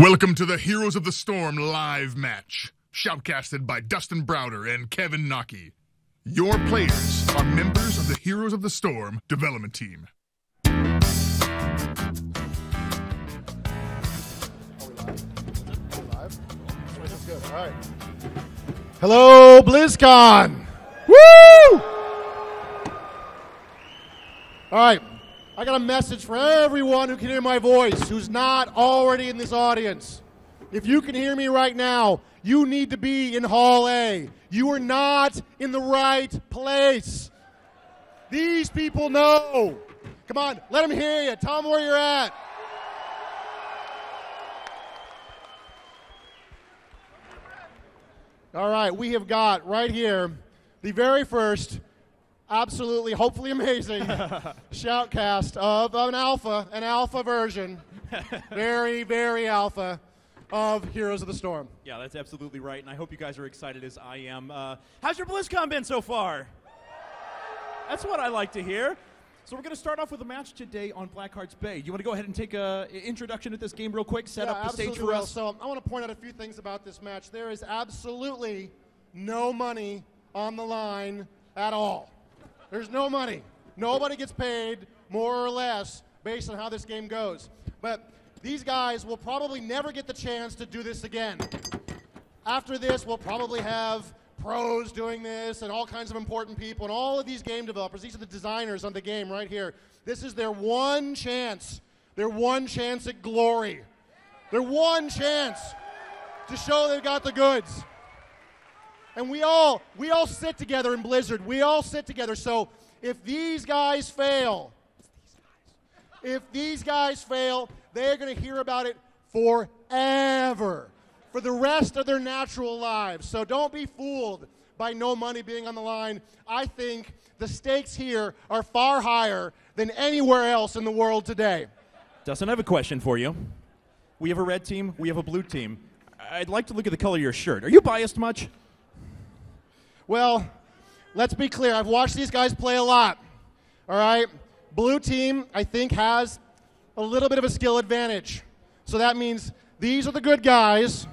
Welcome to the Heroes of the Storm live match, shoutcasted by Dustin Browder and Kevin Knocke. Your players are members of the Heroes of the Storm development team. Hello, BlizzCon. Woo! All right, I got a message for everyone who can hear my voice who's not already in this audience. If you can hear me right now, you need to be in Hall A. You are not in the right place. These people know. Come on, let them hear you. Tell them where you're at. All right, we have got right here the very first, absolutely, hopefully amazing shoutcast of an alpha, an alpha version, very, very alpha of Heroes of the Storm. Yeah, that's absolutely right, and I hope you guys are excited as I am. Uh, how's your BlizzCon been so far? That's what I like to hear. So we're going to start off with a match today on Blackheart's Bay. You want to go ahead and take an introduction to this game real quick, set Yeah, up the stage for us? So I want to point out a few things about this match. There is absolutely no money on the line at all. There's no money. Nobody gets paid more or less based on how this game goes. But these guys will probably never get the chance to do this again. After this, we'll probably have pros doing this and all kinds of important people and all of these game developers. These are the designers on the game right here. This is their one chance, their one chance at glory, their one chance to show they've got the goods. And we all we all sit together in Blizzard. We all sit together. So if these guys fail, if these guys fail, they're going to hear about it forever for the rest of their natural lives. So don't be fooled by no money being on the line. I think the stakes here are far higher than anywhere else in the world today. Dustin, I have a question for you. We have a red team, we have a blue team. I'd like to look at the color of your shirt. Are you biased much? Well, let's be clear. I've watched these guys play a lot. All right? Blue team, I think, has a little bit of a skill advantage. So that means these are the good guys.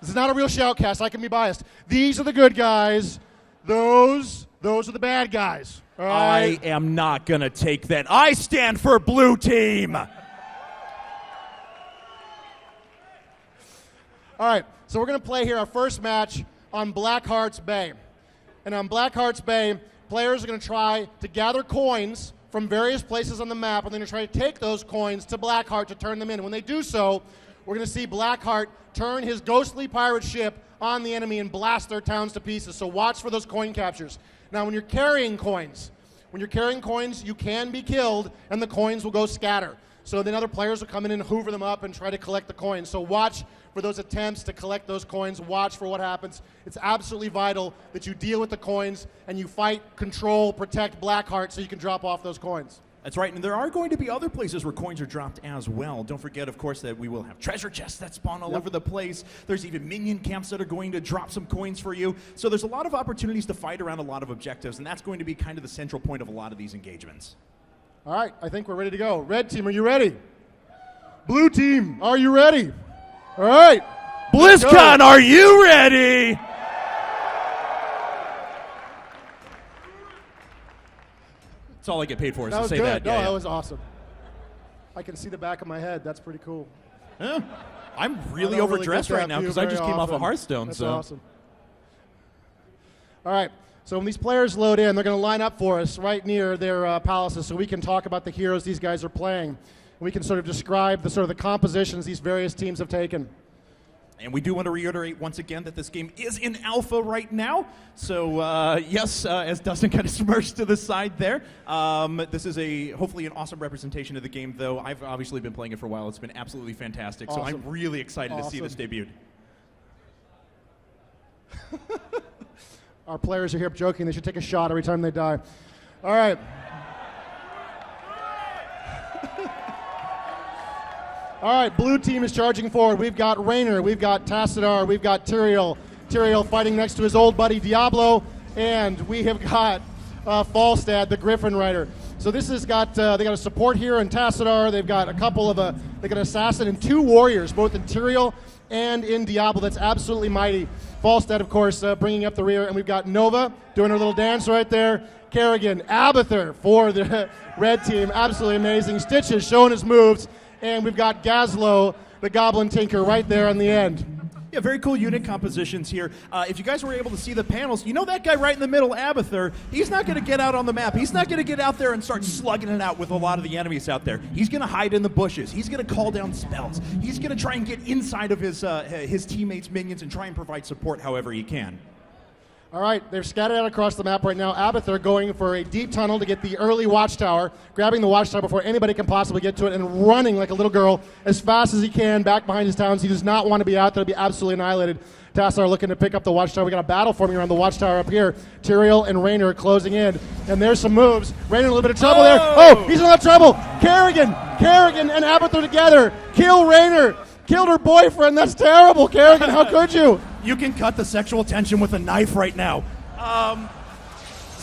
This is not a real shoutcast. I can be biased. These are the good guys. Those, those are the bad guys. All right? I am not going to take that. I stand for blue team. All right, so we're going to play here our first match on Blackheart's Bay. And on Blackheart's Bay, players are going to try to gather coins from various places on the map, and then they're going to try to take those coins to Blackheart to turn them in. When they do so, we're going to see Blackheart turn his ghostly pirate ship on the enemy and blast their towns to pieces. So watch for those coin captures. Now, when you're carrying coins, when you're carrying coins, you can be killed, and the coins will go scatter. So then other players will come in and hoover them up and try to collect the coins. So watch for those attempts to collect those coins. Watch for what happens. It's absolutely vital that you deal with the coins and you fight, control, protect Blackheart so you can drop off those coins. That's right, and there are going to be other places where coins are dropped as well. Don't forget, of course, that we will have treasure chests that spawn all Yep. over the place. There's even minion camps that are going to drop some coins for you. So there's a lot of opportunities to fight around a lot of objectives, and that's going to be kind of the central point of a lot of these engagements. All right, I think we're ready to go. Red team, are you ready? Blue team, are you ready? All right. Let's. BlizzCon, are you ready? That's all I get paid for is That to say good. that. No, Yeah, yeah. that was awesome. I can see the back of my head. That's pretty cool. Yeah. I'm really overdressed get right now because I just came off often. of Hearthstone. That's so awesome. All right. So when these players load in, they're going to line up for us right near their uh, palaces, so we can talk about the heroes these guys are playing. We can sort of describe the sort of the compositions these various teams have taken. And we do want to reiterate once again that this game is in alpha right now. So, uh, yes, uh, as Dustin kind of smirks to the side there, um, this is a hopefully an awesome representation of the game, though. I've obviously been playing it for a while. It's been absolutely fantastic. So, I'm really excited to see this debuted. Our players are here joking. They should take a shot every time they die. All right. All right, blue team is charging forward. We've got Raynor, we've got Tassadar, we've got Tyrael. Tyrael fighting next to his old buddy Diablo, and we have got uh, Falstad, the Griffin Rider. So this has got uh, they got a support here in Tassadar. They've got a couple of uh, They got an Assassin and two Warriors, both in Tyrael and in Diablo. That's absolutely mighty. Falstad, of course, uh, bringing up the rear. And we've got Nova doing her little dance right there. Kerrigan, Abathur for the red team. Absolutely amazing. Stitches showing his moves. And we've got Gazlowe, the Goblin Tinker, right there on the end. Yeah, very cool unit compositions here. Uh, if you guys were able to see the panels, you know that guy right in the middle, Abathur, he's not going to get out on the map. He's not going to get out there and start slugging it out with a lot of the enemies out there. He's going to hide in the bushes. He's going to call down spells. He's going to try and get inside of his, uh, his teammates' minions and try and provide support however he can. All right, they're scattered out across the map right now. Abathur going for a deep tunnel to get the early watchtower, grabbing the watchtower before anybody can possibly get to it, and running like a little girl as fast as he can back behind his towns. He does not want to be out there to be absolutely annihilated. Tassadar looking to pick up the watchtower. We got a battle forming around the watchtower up here. Tyrael and Raynor closing in, and there's some moves. Raynor in a little bit of trouble oh! there. Oh, he's in a lot of trouble. Kerrigan, Kerrigan, and Abathur together kill Raynor. Killed her boyfriend. That's terrible, Kerrigan. How could you? You can cut the sexual tension with a knife right now. Um,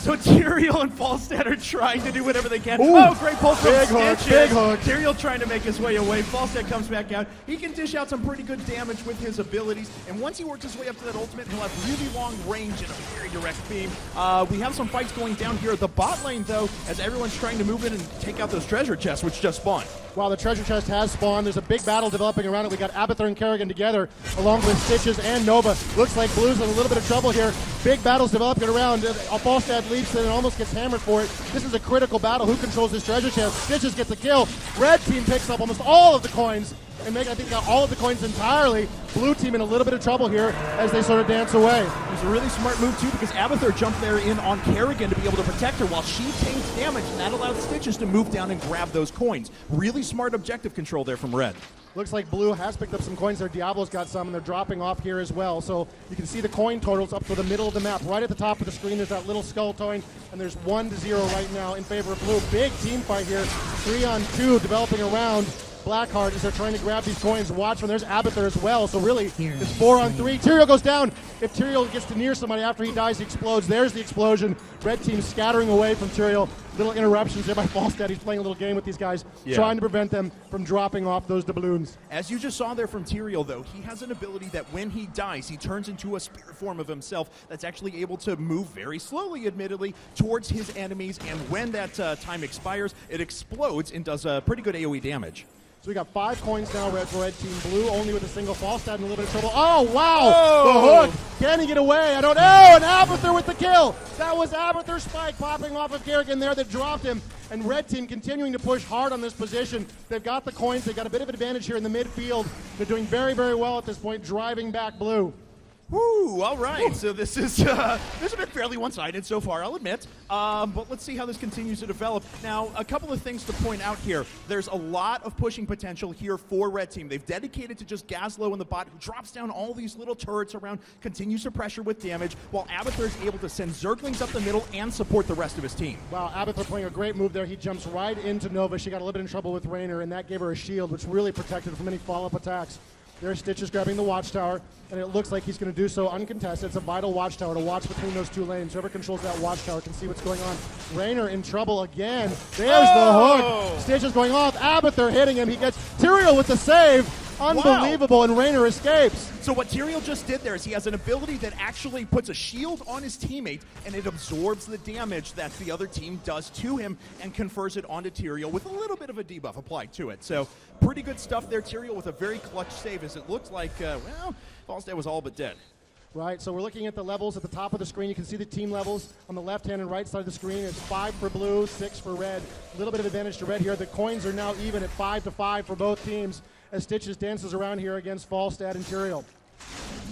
so Tyrael and Falstad are trying to do whatever they can. Ooh. oh, great pull from Big hook, big hook. Tyrael trying to make his way away. Falstad comes back out. He can dish out some pretty good damage with his abilities, and once he works his way up to that ultimate, he'll have really long range and a very direct beam. Uh, we have some fights going down here at the bot lane, though, as everyone's trying to move in and take out those treasure chests, which is just spawned. While the treasure chest has spawned, there's a big battle developing around it. We got Abathur and Kerrigan together, along with Stitches and Nova. Looks like Blue's in a little bit of trouble here. Big battles developing around. Uh, Falstad leaps in and almost gets hammered for it. This is a critical battle. Who controls this treasure chest? Stitches gets the kill. Red team picks up almost all of the coins and make I think all of the coins entirely. Blue team in a little bit of trouble here as they sort of dance away. It was a really smart move too because Abathur jumped there in on Kerrigan to be able to protect her while she takes damage, and that allowed Stitches to move down and grab those coins. Really smart objective control there from Red. Looks like Blue has picked up some coins there. Diablo's got some, and they're dropping off here as well. So you can see the coin totals up to the middle of the map. Right at the top of the screen, there's that little skull toying, and there's one to zero right now in favor of Blue. Big team fight here. Three on two developing around. Blackheart as they're trying to grab these coins. Watch when there's Abathur as well. So really, it's four on three. Tyrael goes down. If Tyrael gets to near somebody after he dies, he explodes. There's the explosion. Red team scattering away from Tyrael. Little interruptions there by Falstad. He's playing a little game with these guys, Yeah. trying to prevent them from dropping off those doubloons. As you just saw there from Tyrael, though, he has an ability that when he dies, he turns into a spirit form of himself that's actually able to move very slowly, admittedly, towards his enemies. And when that uh, time expires, it explodes and does uh, pretty good AoE damage. So we got five coins now, red for red team. Blue only with a single. Falstad in a little bit of trouble. Oh, wow! Oh! The hook! Can he get away? I don't know. And Abathur with the kill! That was Abathur's spike popping off of Kerrigan there that dropped him. And red team continuing to push hard on this position. They've got the coins. They've got a bit of advantage here in the midfield. They're doing very, very well at this point, driving back blue. Woo! All right. So this is uh, this has been fairly one-sided so far, I'll admit. Um, but let's see how this continues to develop. Now, a couple of things to point out here. There's a lot of pushing potential here for Red Team. They've dedicated to just Gazlowe in the bot, who drops down all these little turrets around, continues to pressure with damage, while Abathur is able to send Zerglings up the middle and support the rest of his team. Wow, Abathur playing a great move there. He jumps right into Nova. She got a little bit in trouble with Raynor, and that gave her a shield, which really protected from any follow-up attacks. There's Stitches grabbing the watchtower, and it looks like he's going to do so uncontested. It's a vital watchtower to watch between those two lanes. Whoever controls that watchtower can see what's going on. Raynor in trouble again. There's Oh! the hook. Oh! Stitches going off. Abathur hitting him. He gets Tyrael with the save. Unbelievable, and Raynor escapes. So what Tyrael just did there is he has an ability that actually puts a shield on his teammate and it absorbs the damage that the other team does to him and confers it onto Tyrael with a little bit of a debuff applied to it. So pretty good stuff there, Tyrael with a very clutch save as it looked like, uh, well, Falstad was all but dead. Right, so we're looking at the levels at the top of the screen. You can see the team levels on the left hand and right side of the screen. It's five for blue, six for red. A little bit of advantage to red here. The coins are now even at five to five for both teams as Stitches dances around here against Falstad Tyrael.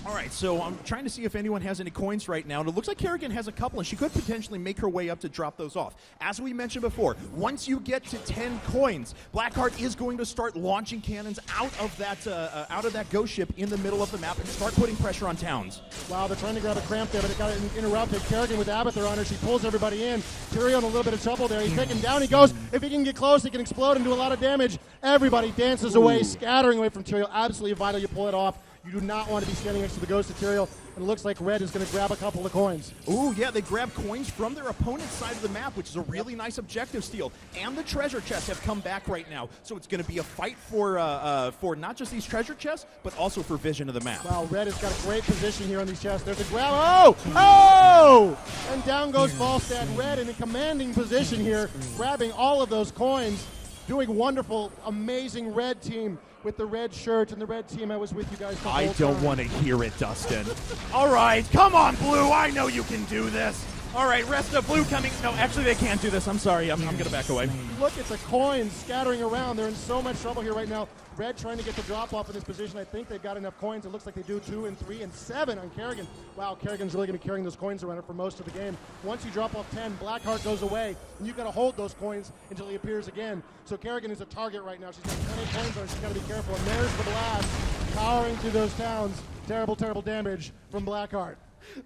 All right, so I'm trying to see if anyone has any coins right now, and it looks like Kerrigan has a couple, and she could potentially make her way up to drop those off. As we mentioned before, once you get to 10 coins, Blackheart is going to start launching cannons out of that uh, uh, out of that ghost ship in the middle of the map and start putting pressure on towns. Wow, they're trying to grab a cramp there, but it got interrupted. Kerrigan with Abathur on her. She pulls everybody in. Tyrael in a little bit of trouble there. He's taken down. He goes. If he can get close, he can explode and do a lot of damage. Everybody dances away, scattering away from Tyrael. Absolutely vital you pull it off. You do not want to be standing next to the ghost material. And it looks like red is going to grab a couple of coins. Ooh, yeah, they grab coins from their opponent's side of the map, which is a really nice objective steal. And the treasure chests have come back right now, so it's going to be a fight for uh, uh, for not just these treasure chests, but also for vision of the map. Wow, red has got a great position here on these chests. There's a grab. Oh! Oh! And down goes Falstad. Red in a commanding position here, grabbing all of those coins. Doing wonderful, amazing red team with the red shirt and the red team. I was with you guys. I don't time. want to hear it, Dustin. All right, come on, Blue. I know you can do this. All right, rest of Blue coming. No, actually, they can't do this. I'm sorry. I'm, I'm going to back away. Look at the coins scattering around. They're in so much trouble here right now. Red trying to get the drop off in this position. I think they've got enough coins. It looks like they do two and three and seven on Kerrigan. Wow, Kerrigan's really going to be carrying those coins around for most of the game. Once you drop off 10, Blackheart goes away, and you've got to hold those coins until he appears again. So Kerrigan is a target right now. She's got 20 coins on her. She's got to be careful. And there's the blast powering through those towns. Terrible, terrible damage from Blackheart.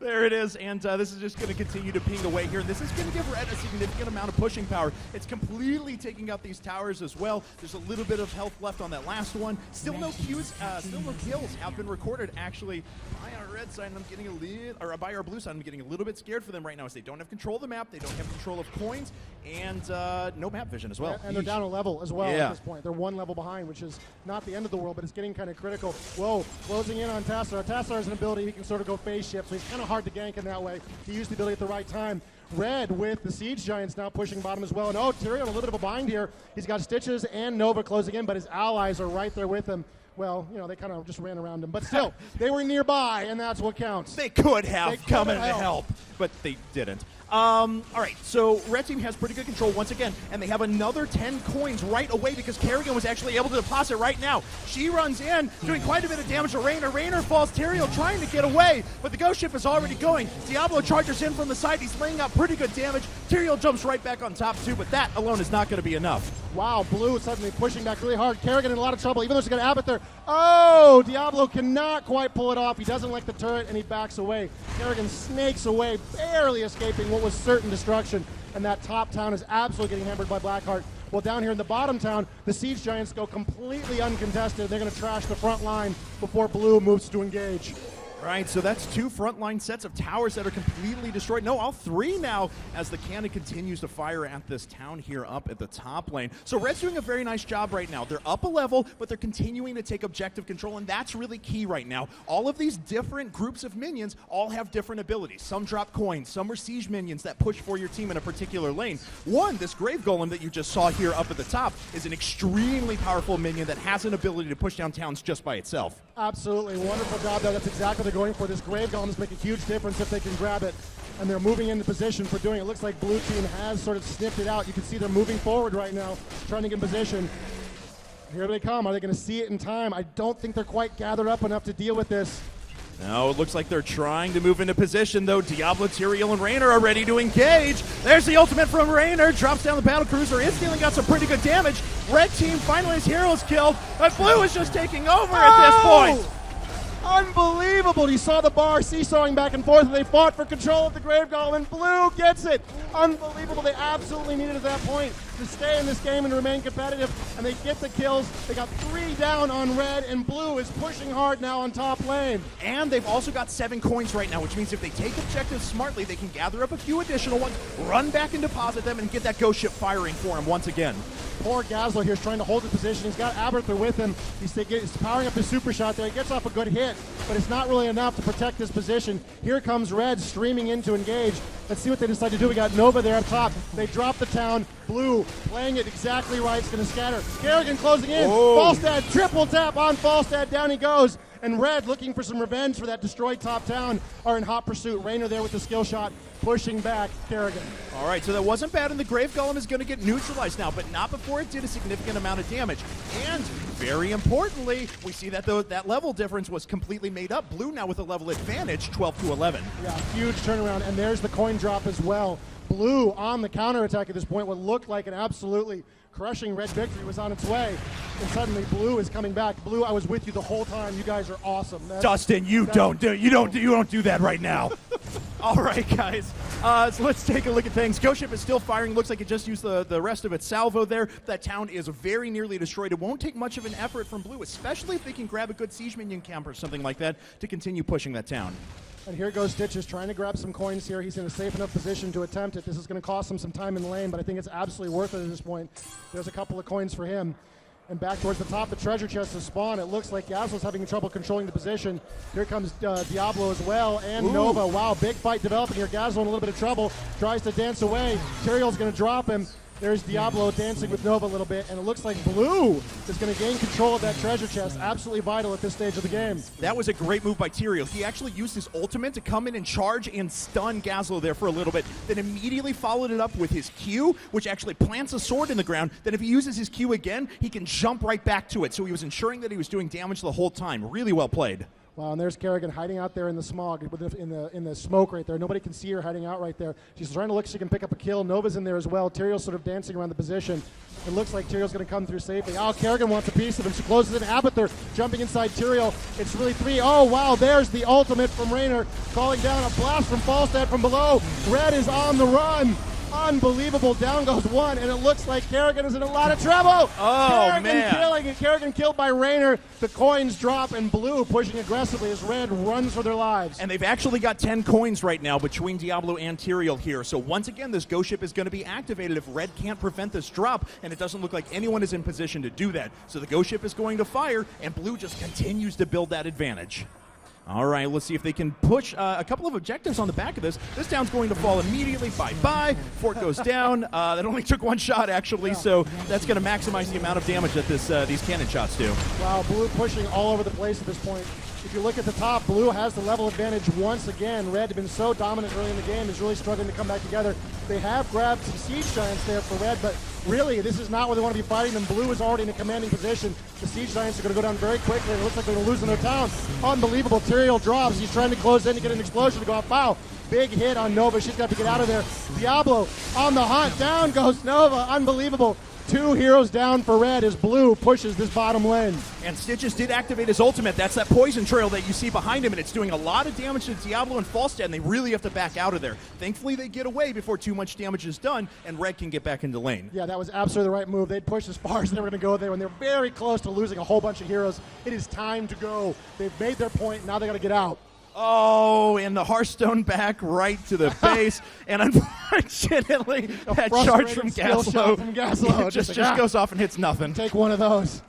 There it is, and uh, this is just going to continue to ping away here. This is going to give Red a significant amount of pushing power. It's completely taking out these towers as well. There's a little bit of health left on that last one. Still no kills. Uh, still no kills have been recorded. Actually, by our red side, I'm getting a little, or by our blue side, I'm getting a little bit scared for them right now, as they don't have control of the map. They don't have control of coins, and uh, no map vision as well. And they're down a level as well Yeah. at this point. They're one level behind, which is not the end of the world, but it's getting kind of critical. Whoa, closing in on Tassadar. Tassadar has an ability, he can sort of go phase shift, so he's kind of hard to gank in that way. He used the ability at the right time. Red with the Siege Giants now pushing bottom as well. And oh, Tyrael, a little bit of a bind here. He's got Stitches and Nova closing in, but his allies are right there with him. Well, you know, they kind of just ran around him. But still, they were nearby, and that's what counts. They could have They could come in have to help, but they didn't. Um, all right, so Red Team has pretty good control once again, and they have another 10 coins right away because Kerrigan was actually able to deposit right now. She runs in, doing quite a bit of damage to Raynor. Raynor falls, Tyrael trying to get away, but the ghost ship is already going. Diablo charges in from the side. He's laying out pretty good damage. Tyrael jumps right back on top, too, but that alone is not going to be enough. Wow, Blue suddenly pushing back really hard. Kerrigan in a lot of trouble, even though she's got Abbott there. Oh, Diablo cannot quite pull it off. He doesn't like the turret and he backs away. Kerrigan snakes away, barely escaping what was certain destruction. And that top town is absolutely getting hammered by Blackheart. Well, down here in the bottom town, the Siege Giants go completely uncontested. They're going to trash the front line before Blue moves to engage. Right, so that's two frontline sets of towers that are completely destroyed. No, all three now as the cannon continues to fire at this town here up at the top lane. So Red's doing a very nice job right now. They're up a level, but they're continuing to take objective control, and that's really key right now. All of these different groups of minions all have different abilities. Some drop coins, some are siege minions that push for your team in a particular lane. One, this Grave Golem that you just saw here up at the top, is an extremely powerful minion that has an ability to push down towns just by itself. Absolutely wonderful job there. That's exactly they're going for. This Grave Golems make a huge difference if they can grab it. And they're moving into position for doing it. Looks like Blue Team has sort of sniffed it out. You can see they're moving forward right now, trying to get in position. Here they come. Are they going to see it in time? I don't think they're quite gathered up enough to deal with this. No, it looks like they're trying to move into position, though. Diablo, Tyrael, and Raynor are ready to engage. There's the ultimate from Raynor. Drops down the battle cruiser. Is dealing got some pretty good damage. Red team finally his heroes killed, but Blue is just taking over at this oh! point. Unbelievable! You saw the bar seesawing back and forth, and they fought for control of the Grave and Blue gets it! Unbelievable! They absolutely needed at that point to stay in this game and remain competitive, and they get the kills. They got three down on Red, and Blue is pushing hard now on top lane. And they've also got seven coins right now, which means if they take objectives smartly, they can gather up a few additional ones, run back and deposit them, and get that ghost ship firing for him once again. Poor Gazlowe here is trying to hold the position. He's got Abathur with him. He's, he's powering up his super shot there. He gets off a good hit, but it's not really enough to protect this position. Here comes Red streaming in to engage. Let's see what they decide to do. We got Nova there up top. They drop the town. Blue playing it exactly right. It's going to scatter. Kerrigan closing in. Oh. Falstad triple tap on Falstad. Down he goes. And Red looking for some revenge for that destroyed top town are in hot pursuit. Raynor there with the skill shot, pushing back Kerrigan. All right, so that wasn't bad, and the Grave Golem is going to get neutralized now, but not before it did a significant amount of damage. And very importantly, we see that the, that level difference was completely made up. Blue now with a level advantage, 12 to 11. Yeah, huge turnaround, and there's the coin drop as well. Blue on the counterattack at this point, what looked like an absolutely crushing red victory was on its way. And suddenly blue is coming back. Blue, I was with you the whole time. You guys are awesome. That's- Dustin, you don't do you don't do you don't do that right now. All right, guys. Uh, so let's take a look at things. Ghost Ship is still firing. Looks like it just used the, the rest of its salvo there. That town is very nearly destroyed. It won't take much of an effort from Blue, especially if they can grab a good siege minion camp or something like that to continue pushing that town. And here goes Stitches trying to grab some coins here. He's in a safe enough position to attempt it. This is going to cost him some time in the lane, but I think it's absolutely worth it at this point. There's a couple of coins for him. And back towards the top, the treasure chest is spawned. It looks like Yasuo's having trouble controlling the position. Here comes uh, Diablo as well, and Nova. Wow, big fight developing here. Gazlowe in a little bit of trouble. Tries to dance away. Tyrael's going to drop him. There's Diablo dancing with Nova a little bit, and it looks like Blue is going to gain control of that treasure chest. Absolutely vital at this stage of the game. That was a great move by Tyrael. He actually used his ultimate to come in and charge and stun Gazlowe there for a little bit, then immediately followed it up with his Q, which actually plants a sword in the ground. Then if he uses his Q again, he can jump right back to it. So he was ensuring that he was doing damage the whole time. Really well played. Wow, and there's Kerrigan hiding out there in the smog, in the in the smoke right there. Nobody can see her hiding out right there. She's trying to look if she can pick up a kill. Nova's in there as well. Tyrael's sort of dancing around the position. It looks like Tyrael's going to come through safely. Oh, Kerrigan wants a piece of him. She closes in. Abathur jumping inside Tyrael. It's really three. Oh, wow, there's the ultimate from Raynor, calling down a blast from Falstad from below. Red is on the run. Unbelievable. Down goes one, and it looks like Kerrigan is in a lot of trouble. Oh, Kerrigan man. killing and Kerrigan killed by Raynor. The coins drop, and Blue pushing aggressively as Red runs for their lives. And they've actually got 10 coins right now between Diablo and Tyrael here. So once again, this ghost ship is going to be activated if Red can't prevent this drop, and it doesn't look like anyone is in position to do that. So the ghost ship is going to fire, and Blue just continues to build that advantage. All right, let's see if they can push uh, a couple of objectives on the back of this. This town's going to fall immediately. Bye bye. Fort goes down. Uh, that only took one shot, actually, so that's going to maximize the amount of damage that this uh, these cannon shots do. Wow, Blue pushing all over the place at this point. If you look at the top, Blue has the level advantage once again. Red had been so dominant early in the game, is really struggling to come back together. They have grabbed some Siege Giants there for Red, but really, this is not where they want to be fighting them. Blue is already in a commanding position. The Siege Giants are going to go down very quickly. It looks like they're going to lose in their town. Unbelievable. Tyrael drops. He's trying to close in to get an explosion to go off. Wow. Big hit on Nova. She's got to get out of there. Diablo on the hunt. Down goes Nova. Unbelievable. Two heroes down for Red as Blue pushes this bottom lane. And Stitches did activate his ultimate. That's that poison trail that you see behind him, and it's doing a lot of damage to Diablo and Falstad, and they really have to back out of there. Thankfully, they get away before too much damage is done, and Red can get back into lane. Yeah, that was absolutely the right move. They'd pushed as far as they were going to go there, and they're very close to losing a whole bunch of heroes. It is time to go. They've made their point. Now they got to get out. Oh, and the Hearthstone back right to the base, and unfortunately, that charge from skill Gazlowe, shot from Gazlowe. just, Just goes off and hits nothing. Take one of those.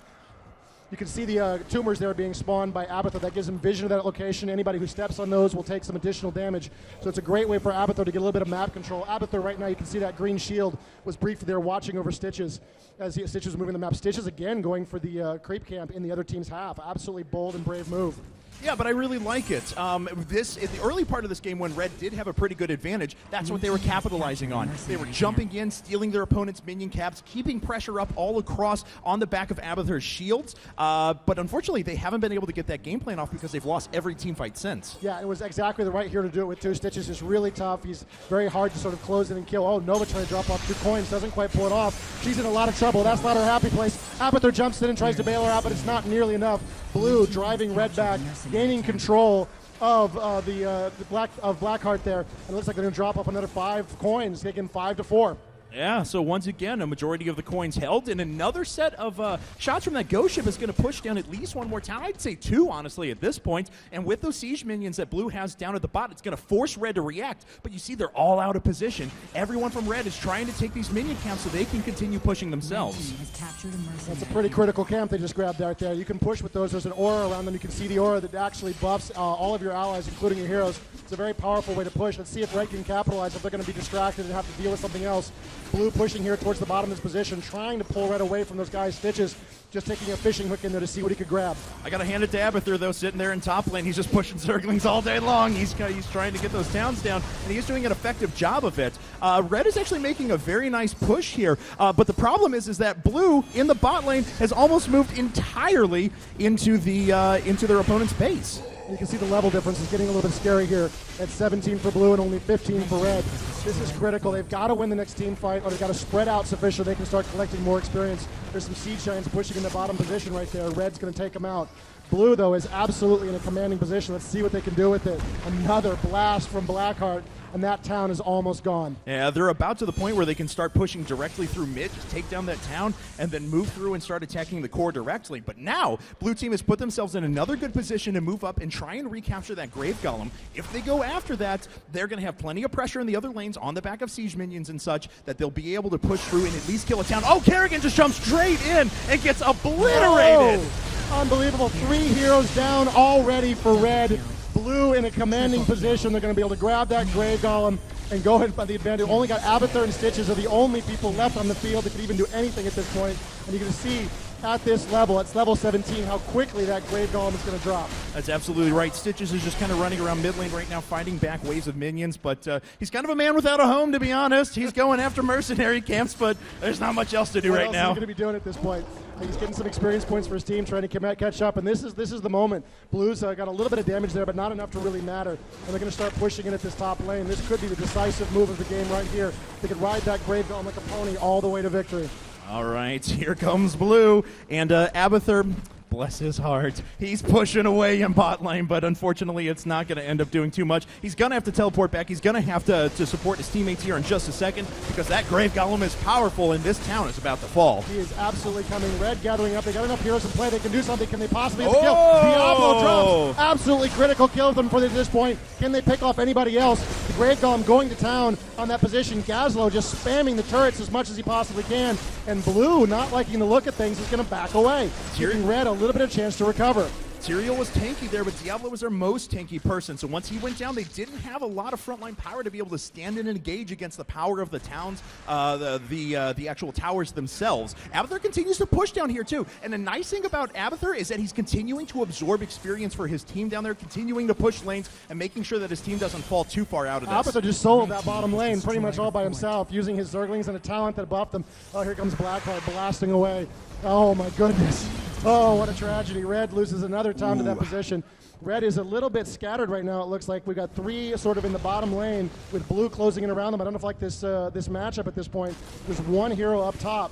You can see the uh, tumors there being spawned by Abathur. That gives him vision of that location. Anybody who steps on those will take some additional damage. So it's a great way for Abathur to get a little bit of map control. Abathur right now, you can see that green shield was briefly there watching over Stitches as he, Stitches was moving the map. Stitches again going for the uh, creep camp in the other team's half. Absolutely bold and brave move. Yeah, but I really like it. Um, this in the early part of this game when Red did have a pretty good advantage, that's what they were capitalizing on. They were jumping in, stealing their opponent's minion caps, keeping pressure up all across on the back of Abathur's shields. Uh, but unfortunately, they haven't been able to get that game plan off because they've lost every team fight since. Yeah, it was exactly the right here to do it with two stitches. Is really tough. He's very hard to sort of close in and kill. Oh, Nova trying to drop off two coins, doesn't quite pull it off. She's in a lot of trouble. That's not her happy place. Abathur jumps in and tries to bail her out, but it's not nearly enough. Blue driving red back, gaining control of uh, the, uh, the black of Blackheart there. And it looks like they're going to drop off another five coins, taking five to four. Yeah, so once again, a majority of the coins held, and another set of uh, shots from that ghost ship is going to push down at least one more town. I'd say two, honestly, at this point. And with those siege minions that Blue has down at the bot, it's going to force Red to react. But you see, they're all out of position. Everyone from Red is trying to take these minion camps so they can continue pushing themselves. Has captured a mercenary. That's a pretty critical camp they just grabbed right there. You can push with those. There's an aura around them. You can see the aura that actually buffs uh, all of your allies, including your heroes. It's a very powerful way to push. Let's see if Red can capitalize if they're going to be distracted and have to deal with something else. Blue pushing here towards the bottom of his position, trying to pull Red away from those guys' stitches. Just taking a fishing hook in there to see what he could grab. I got to hand it to Abathur, though, sitting there in top lane. He's just pushing Zerglings all day long. He's, he's trying to get those towns down, and he's doing an effective job of it. Uh, Red is actually making a very nice push here, uh, but the problem is, is that Blue in the bot lane has almost moved entirely into the uh, into their opponent's base. You can see the level difference is getting a little bit scary here at 17 for blue and only 15 for red. This is critical. They've got to win the next team fight, or they've got to spread out sufficient they can start collecting more experience. There's some Siege Giants pushing in the bottom position right there. Red's going to take them out. Blue, though, is absolutely in a commanding position. Let's see what they can do with it. Another blast from Blackheart, and that town is almost gone. Yeah, they're about to the point where they can start pushing directly through mid, just take down that town, and then move through and start attacking the core directly. But now, Blue Team has put themselves in another good position to move up and try and recapture that Grave Golem. If they go after that, they're going to have plenty of pressure in the other lanes on the back of Siege minions and such that they'll be able to push through and at least kill a town. Oh, Kerrigan just jumps straight in and gets obliterated. Oh, unbelievable. Three heroes down already for red. Blue in a commanding position. They're going to be able to grab that Grave Golem and go ahead by the advantage. Only got Abathur and Stitches are the only people left on the field that could even do anything at this point. And you can see at this level, it's level 17, how quickly that Grave Golem is going to drop. That's absolutely right. Stitches is just kind of running around mid lane right now, fighting back waves of minions, but uh, he's kind of a man without a home, to be honest. He's going after mercenary camps, but there's not much else to do what right else now. Is he going to be doing at this point? He's getting some experience points for his team, trying to catch up, and this is this is the moment. Blues uh, got a little bit of damage there, but not enough to really matter. And they're going to start pushing in at this top lane. This could be the decisive move of the game right here. They could ride that Grave Golem like a pony all the way to victory. All right, here comes Blue. And uh, Abathur, bless his heart, he's pushing away in bot lane, but unfortunately it's not going to end up doing too much. He's going to have to teleport back. He's going to have to, to support his teammates here in just a second because that Grave Golem is powerful and this town is about to fall. He is absolutely coming. Red gathering up. They got enough heroes in play. They can do something. Can they possibly oh! kill? Diablo drops. Absolutely critical kill them for this point. Can they pick off anybody else? The Grave Golem going to town on that position. Gazlowe just spamming the turrets as much as he possibly can. And Blue, not liking the look of things, is going to back away. Giving Red a little bit of chance to recover. Tyrael was tanky there, but Diablo was their most tanky person. So once he went down, they didn't have a lot of frontline power to be able to stand and engage against the power of the towns, uh, the the, uh, the actual towers themselves. Abathur continues to push down here too. And the nice thing about Abathur is that he's continuing to absorb experience for his team down there, continuing to push lanes and making sure that his team doesn't fall too far out of this. Abathur just soloed that bottom lane pretty much all by himself, using his Zerglings and a talent that buffed them. Oh, here comes Blackheart blasting away. Oh my goodness. Oh, what a tragedy. Red loses another time Ooh. to that position. Red is a little bit scattered right now. It looks like we've got three sort of in the bottom lane with blue closing in around them. I don't know if like this uh, this matchup at this point. There's one hero up top.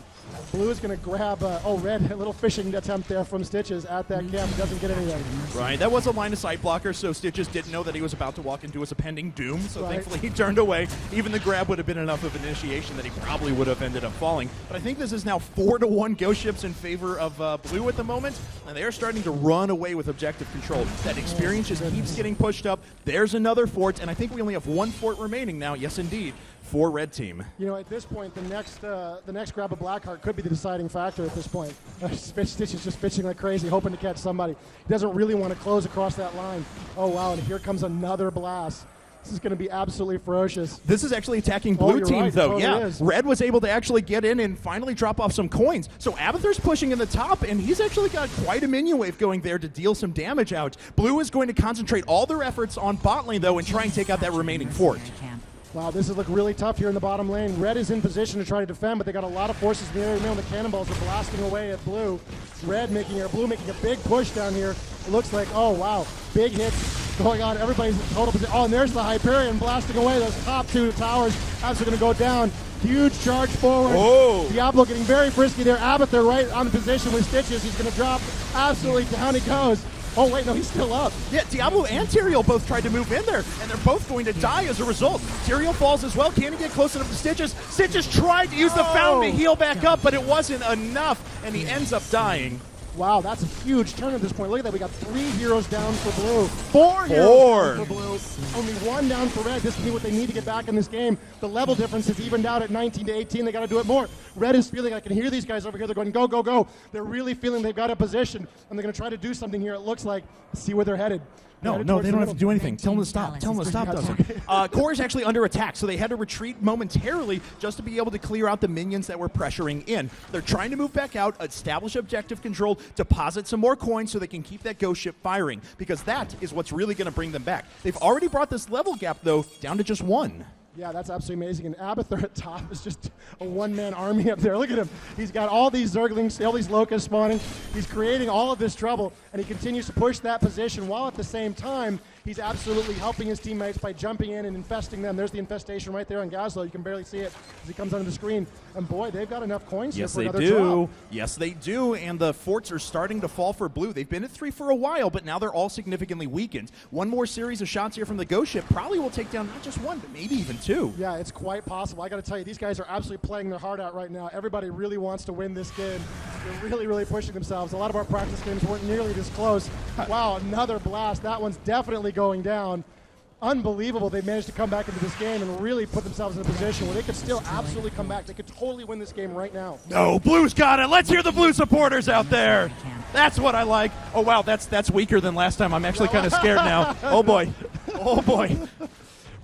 Blue is going to grab, uh, oh, red, a little fishing attempt there from Stitches at that camp. Doesn't get anything. Right, that was a line of sight blocker, so Stitches didn't know that he was about to walk into his impending doom, so right. thankfully he turned away. Even the grab would have been enough of an initiation that he probably would have ended up falling. But I think this is now 4 to 1 ghost ships in favor of uh, Blue at the moment, and they are starting to run away with objective control. That experience just keeps getting pushed up. There's another fort, and I think we only have one fort remaining now. Yes, indeed for red team. You know, at this point, the next uh, the next grab of Blackheart could be the deciding factor at this point. Stitch is just pitching like crazy, hoping to catch somebody. He doesn't really want to close across that line. Oh wow! And here comes another blast. This is going to be absolutely ferocious. This is actually attacking oh, blue oh, team, right. though. Totally yeah, is. red was able to actually get in and finally drop off some coins. So Abathur's pushing in the top, and he's actually got quite a minion wave going there to deal some damage out. Blue is going to concentrate all their efforts on bot lane, though, and try and take out that remaining fort. Wow, this is look really tough here in the bottom lane. Red is in position to try to defend, but they got a lot of forces in the area. Remember, the cannonballs are blasting away at blue. Red making or blue making a big push down here. It looks like, oh wow, big hits going on. Everybody's in total position. Oh, and there's the Hyperion blasting away. Those top two towers absolutely going to go down. Huge charge forward. Oh. Diablo getting very frisky there. Abathur right on the position with Stitches. He's going to drop. Absolutely down he goes. Oh, wait, no, he's still up. Yeah, Diablo and Tyrael both tried to move in there, and they're both going to die as a result. Tyrael falls as well. Can he get close enough to Stitches? Stitches tried to use the fountain to oh, heal back up, but it wasn't enough, and he ends up dying. Wow, that's a huge turn at this point. Look at that. We got three heroes down for blue. Four heroes Four. down for blue. Only one down for red. This is what they need to get back in this game. The level difference is evened out at 19 to 18. They got to do it more. Red is feeling, I can hear these guys over here. They're going, go, go, go. They're really feeling they've got a position, and they're going to try to do something here. It looks like, see where they're headed. No, no, they don't have to do anything. Tell them to stop. Tell them to stop, Dustin. Uh, Core is actually under attack, so they had to retreat momentarily just to be able to clear out the minions that were pressuring in. They're trying to move back out, establish objective control, deposit some more coins so they can keep that ghost ship firing, because that is what's really going to bring them back. They've already brought this level gap, though, down to just one. Yeah, that's absolutely amazing. And Abathur at top is just a one-man army up there. Look at him. He's got all these Zerglings, all these locusts spawning. He's creating all of this trouble, and he continues to push that position while at the same time he's absolutely helping his teammates by jumping in and infesting them. There's the infestation right there on Gazlowe. You can barely see it as he comes onto the screen. And boy, they've got enough coins yes, they do. drop. Yes, they do. And the forts are starting to fall for blue. They've been at three for a while, but now they're all significantly weakened. One more series of shots here from the Ghost Ship probably will take down not just one, but maybe even two. Yeah, it's quite possible. I got to tell you, these guys are absolutely playing their heart out right now. Everybody really wants to win this game. They're really, really pushing themselves. A lot of our practice games weren't nearly this close. Wow, another blast. That one's definitely going down. Unbelievable. They managed to come back into this game and really put themselves in a position where they could still absolutely come back. They could totally win this game right now. No, Blue's got it. Let's hear the Blue supporters out there. That's what I like. Oh wow, that's that's weaker than last time. I'm actually kind of scared now. Oh boy. Oh boy.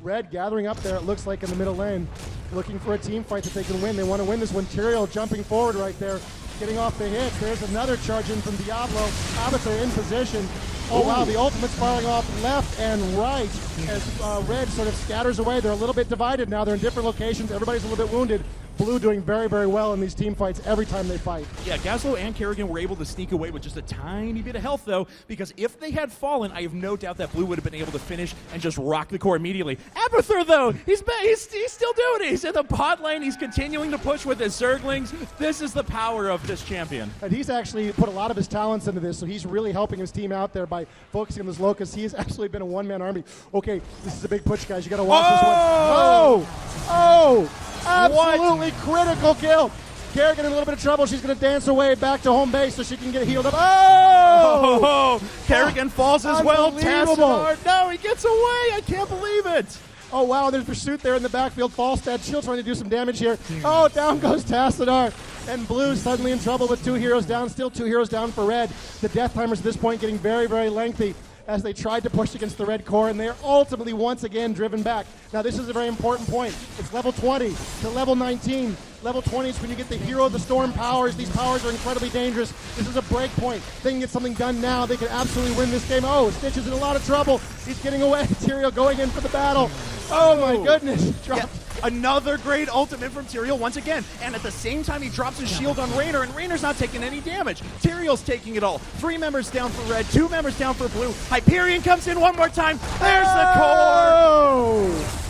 Red gathering up there, it looks like in the middle lane, looking for a team fight that they can win. They want to win this one. Tyrael jumping forward right there, getting off the hit. There's another charge in from Diablo. Abathur in position. Oh, wow, the ultimate's firing off left and right as uh, Red sort of scatters away. They're a little bit divided now. They're in different locations. Everybody's a little bit wounded. Blue doing very, very well in these team fights every time they fight. Yeah, Gazlowe and Kerrigan were able to sneak away with just a tiny bit of health, though, because if they had fallen, I have no doubt that Blue would have been able to finish and just rock the core immediately. Abathur, though, he's, he's, he's still doing it. He's in the bot lane. He's continuing to push with his Zerglings. This is the power of this champion. And he's actually put a lot of his talents into this, so he's really helping his team out there by focusing on this locust. He has absolutely been a one-man army. Okay, this is a big push, guys. You got to watch this one. Oh! Oh! Oh! Absolutely critical kill. Kerrigan in a little bit of trouble. She's going to dance away back to home base so she can get healed up. Oh! Oh, Kerrigan falls as well. Tassadar, no, he gets away. I can't believe it. Oh, wow, there's pursuit there in the backfield. Falstad still trying to do some damage here. Oh, down goes Tassadar. And Blue suddenly in trouble with two heroes down. Still two heroes down for Red. The death timers at this point getting very, very lengthy as they tried to push against the Red core, and they are ultimately once again driven back. Now, this is a very important point. It's level 20 to level 19. Level 20 is when you get the Hero of the Storm powers. These powers are incredibly dangerous. This is a break point. They can get something done now. They can absolutely win this game. Oh, Stitch is in a lot of trouble. He's getting away. Tyrael going in for the battle. Oh, my goodness. Dropped. Yeah, another great ultimate from Tyrael once again. And at the same time, he drops his shield on Raynor, and Raynor's not taking any damage. Tyrael's taking it all. Three members down for red, two members down for blue. Hyperion comes in one more time. There's the core. Oh!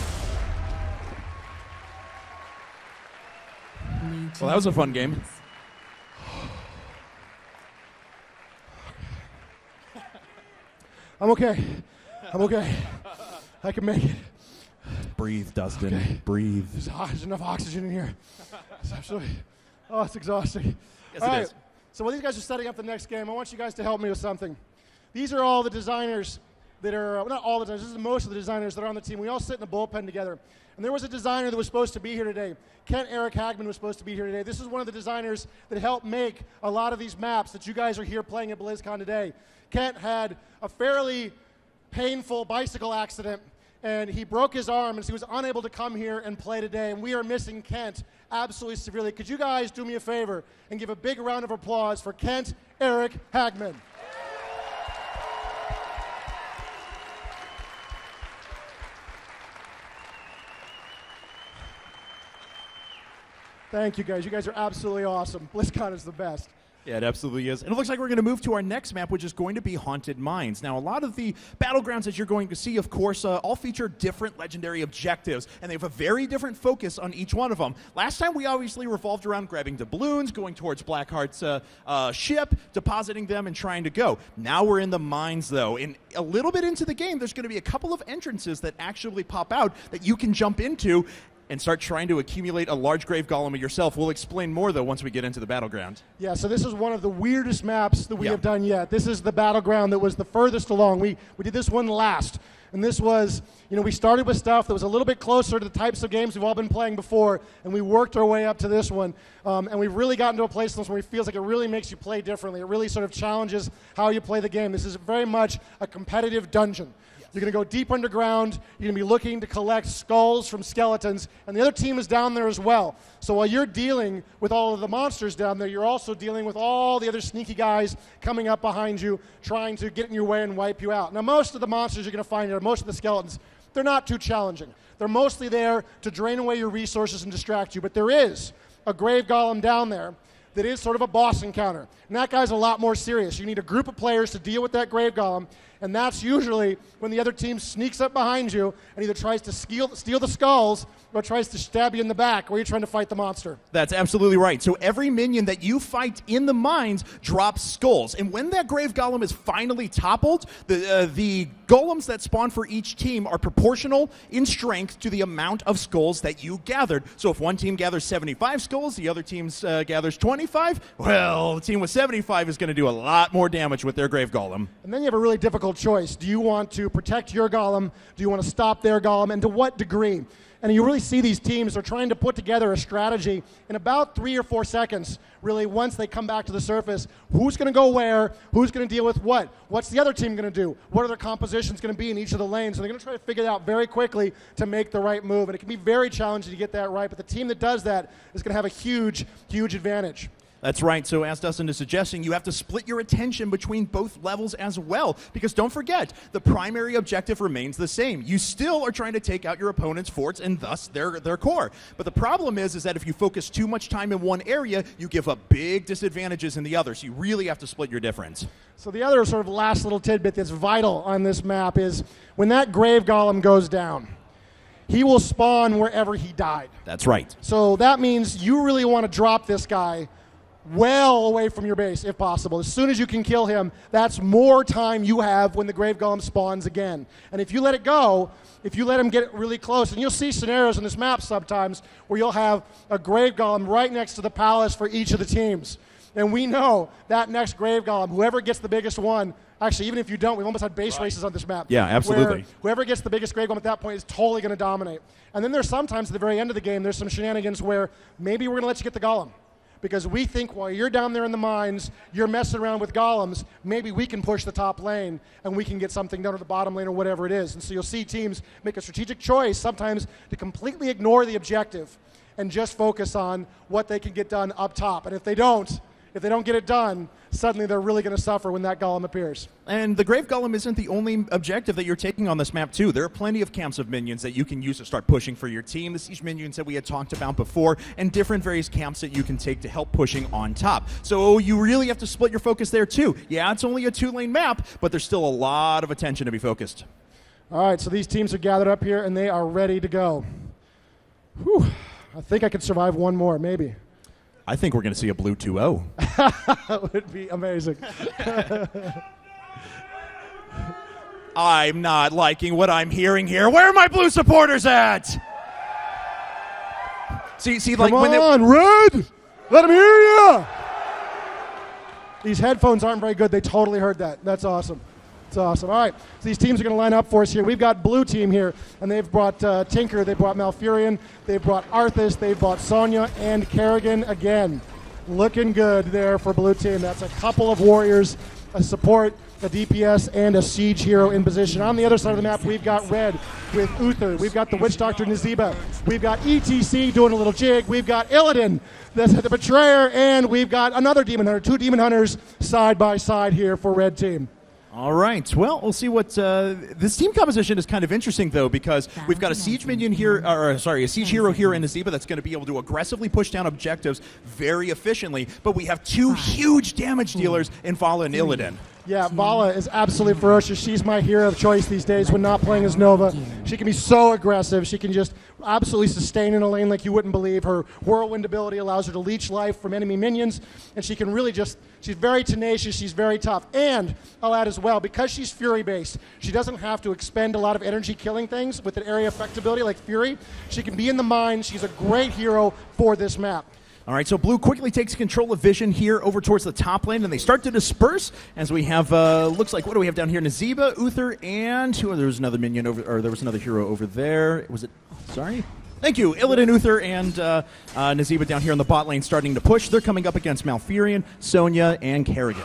Well, that was a fun game. I'm okay. I'm okay. I can make it. Breathe, Dustin. Breathe. There's, o- there's enough oxygen in here. It's absolutely. Oh, it's exhausting. Yes, All it right. is. So while these guys are setting up the next game, I want you guys to help me with something. These are all the designers that are, well, not all the designers, this is most of the designers that are on the team. We all sit in the bullpen together. And there was a designer that was supposed to be here today. Kent-Erik Hagman was supposed to be here today. This is one of the designers that helped make a lot of these maps that you guys are here playing at BlizzCon today. Kent had a fairly painful bicycle accident and he broke his arm and so he was unable to come here and play today and we are missing kent absolutely severely could you guys do me a favor and give a big round of applause for kent eric hagman thank you guys you guys are absolutely awesome blizzcon is the best Yeah, it absolutely is. And it looks like we're going to move to our next map, which is going to be Haunted Mines. Now, a lot of the battlegrounds that you're going to see, of course, uh, all feature different legendary objectives, and they have a very different focus on each one of them. Last time, we obviously revolved around grabbing doubloons, going towards Blackheart's uh, uh, ship, depositing them, and trying to go. Now we're in the mines, though. And a little bit into the game, there's going to be a couple of entrances that actually pop out that you can jump into and start trying to accumulate a large grave golem yourself. We'll explain more, though, once we get into the battleground. Yeah, so this is one of the weirdest maps that we Yeah. have done yet. This is the battleground that was the furthest along. We, we did this one last. And this was, you know, we started with stuff that was a little bit closer to the types of games we've all been playing before, and we worked our way up to this one. Um, and we've really gotten to a place in this where it feels like it really makes you play differently. It really sort of challenges how you play the game. This is very much a competitive dungeon. You're going to go deep underground. You're going to be looking to collect skulls from skeletons, and the other team is down there as well. So while you're dealing with all of the monsters down there, you're also dealing with all the other sneaky guys coming up behind you, trying to get in your way and wipe you out. Now, most of the monsters you're going to find here, most of the skeletons, they're not too challenging. They're mostly there to drain away your resources and distract you. But there is a Grave Golem down there that is sort of a boss encounter. And that guy's a lot more serious. You need a group of players to deal with that Grave Golem, and that's usually when the other team sneaks up behind you and either tries to steal, steal the skulls or tries to stab you in the back while you're trying to fight the monster. That's absolutely right. So every minion that you fight in the mines drops skulls, and when that grave golem is finally toppled, the uh, the golems that spawn for each team are proportional in strength to the amount of skulls that you gathered. So if one team gathers 75 skulls, the other team uh, gathers 25. Well, the team with 75 is going to do a lot more damage with their grave golem. And then you have a really difficult choice. Do you want to protect your golem? Do you want to stop their golem? And to what degree? And you really see these teams are trying to put together a strategy in about three or four seconds, really, once they come back to the surface. Who's going to go where? Who's going to deal with what? What's the other team going to do? What are their compositions going to be in each of the lanes? So they're going to try to figure it out very quickly to make the right move. And it can be very challenging to get that right, but the team that does that is going to have a huge, huge advantage. That's right. So, as Dustin is suggesting, you have to split your attention between both levels as well. Because don't forget, the primary objective remains the same. You still are trying to take out your opponent's forts and thus their, their core. But the problem is, is that if you focus too much time in one area, you give up big disadvantages in the other. So, you really have to split your difference. So, the other sort of last little tidbit that's vital on this map is when that grave golem goes down, he will spawn wherever he died. That's right. So, that means you really want to drop this guy well away from your base if possible. As soon as you can kill him, that's more time you have when the Grave Golem spawns again. And if you let it go, if you let him get really close, and you'll see scenarios in this map sometimes where you'll have a Grave Golem right next to the palace for each of the teams. And we know that next Grave Golem, whoever gets the biggest one, actually, even if you don't, we've almost had base right. races on this map. Yeah, absolutely. whoever gets the biggest Grave Golem at that point is totally going to dominate. And then there's sometimes at the very end of the game, there's some shenanigans where maybe we're going to let you get the Golem because we think while you're down there in the mines, you're messing around with golems, maybe we can push the top lane and we can get something done to the bottom lane or whatever it is. And so you'll see teams make a strategic choice sometimes to completely ignore the objective and just focus on what they can get done up top. And if they don't, if they don't get it done, suddenly they're really going to suffer when that golem appears. And the Grave Golem isn't the only objective that you're taking on this map, too. There are plenty of camps of minions that you can use to start pushing for your team, the siege minions that we had talked about before, and different various camps that you can take to help pushing on top. So you really have to split your focus there, too. Yeah, it's only a two lane map, but there's still a lot of attention to be focused. All right, so these teams are gathered up here and they are ready to go. Whew. I think I could survive one more, maybe. I think we're going to see a blue 2 0. that would be amazing. I'm not liking what I'm hearing here. Where are my blue supporters at? See, see, like Come when on, Red! Let them hear you! These headphones aren't very good. They totally heard that. That's awesome. It's awesome. All right, so these teams are going to line up for us here. We've got blue team here, and they've brought uh, Tinker, they brought Malfurion, they've brought Arthas, they've brought Sonya and Kerrigan again. Looking good there for blue team. That's a couple of warriors, a support, a DPS, and a siege hero in position. On the other side of the map, we've got red with Uther. We've got the Witch Doctor Nazeebo. We've got ETC doing a little jig. We've got Illidan, the Betrayer, and we've got another Demon Hunter. Two Demon Hunters side by side here for red team. All right. Well, we'll see what uh, this team composition is kind of interesting though because we've got a siege minion here, or sorry, a siege hero here in Nazeebo that's going to be able to aggressively push down objectives very efficiently. But we have two huge damage dealers in Valla and Illidan. Yeah, Valla is absolutely ferocious. She's my hero of choice these days when not playing as Nova. She can be so aggressive. She can just absolutely sustain in a lane like you wouldn't believe. Her whirlwind ability allows her to leech life from enemy minions, and she can really just, she's very tenacious, she's very tough. And I'll add as well, because she's Fury based, she doesn't have to expend a lot of energy killing things with an area effect ability like Fury. She can be in the mine. She's a great hero for this map. All right, so blue quickly takes control of vision here over towards the top lane, and they start to disperse as we have, uh, looks like, what do we have down here? Nazeebo, Uther, and who? There was another minion over, or there was another hero over there. Was it, sorry? Thank you. Illidan, Uther, and uh, uh, Nazeebo down here on the bot lane starting to push. They're coming up against Malfurion, Sonya, and Kerrigan.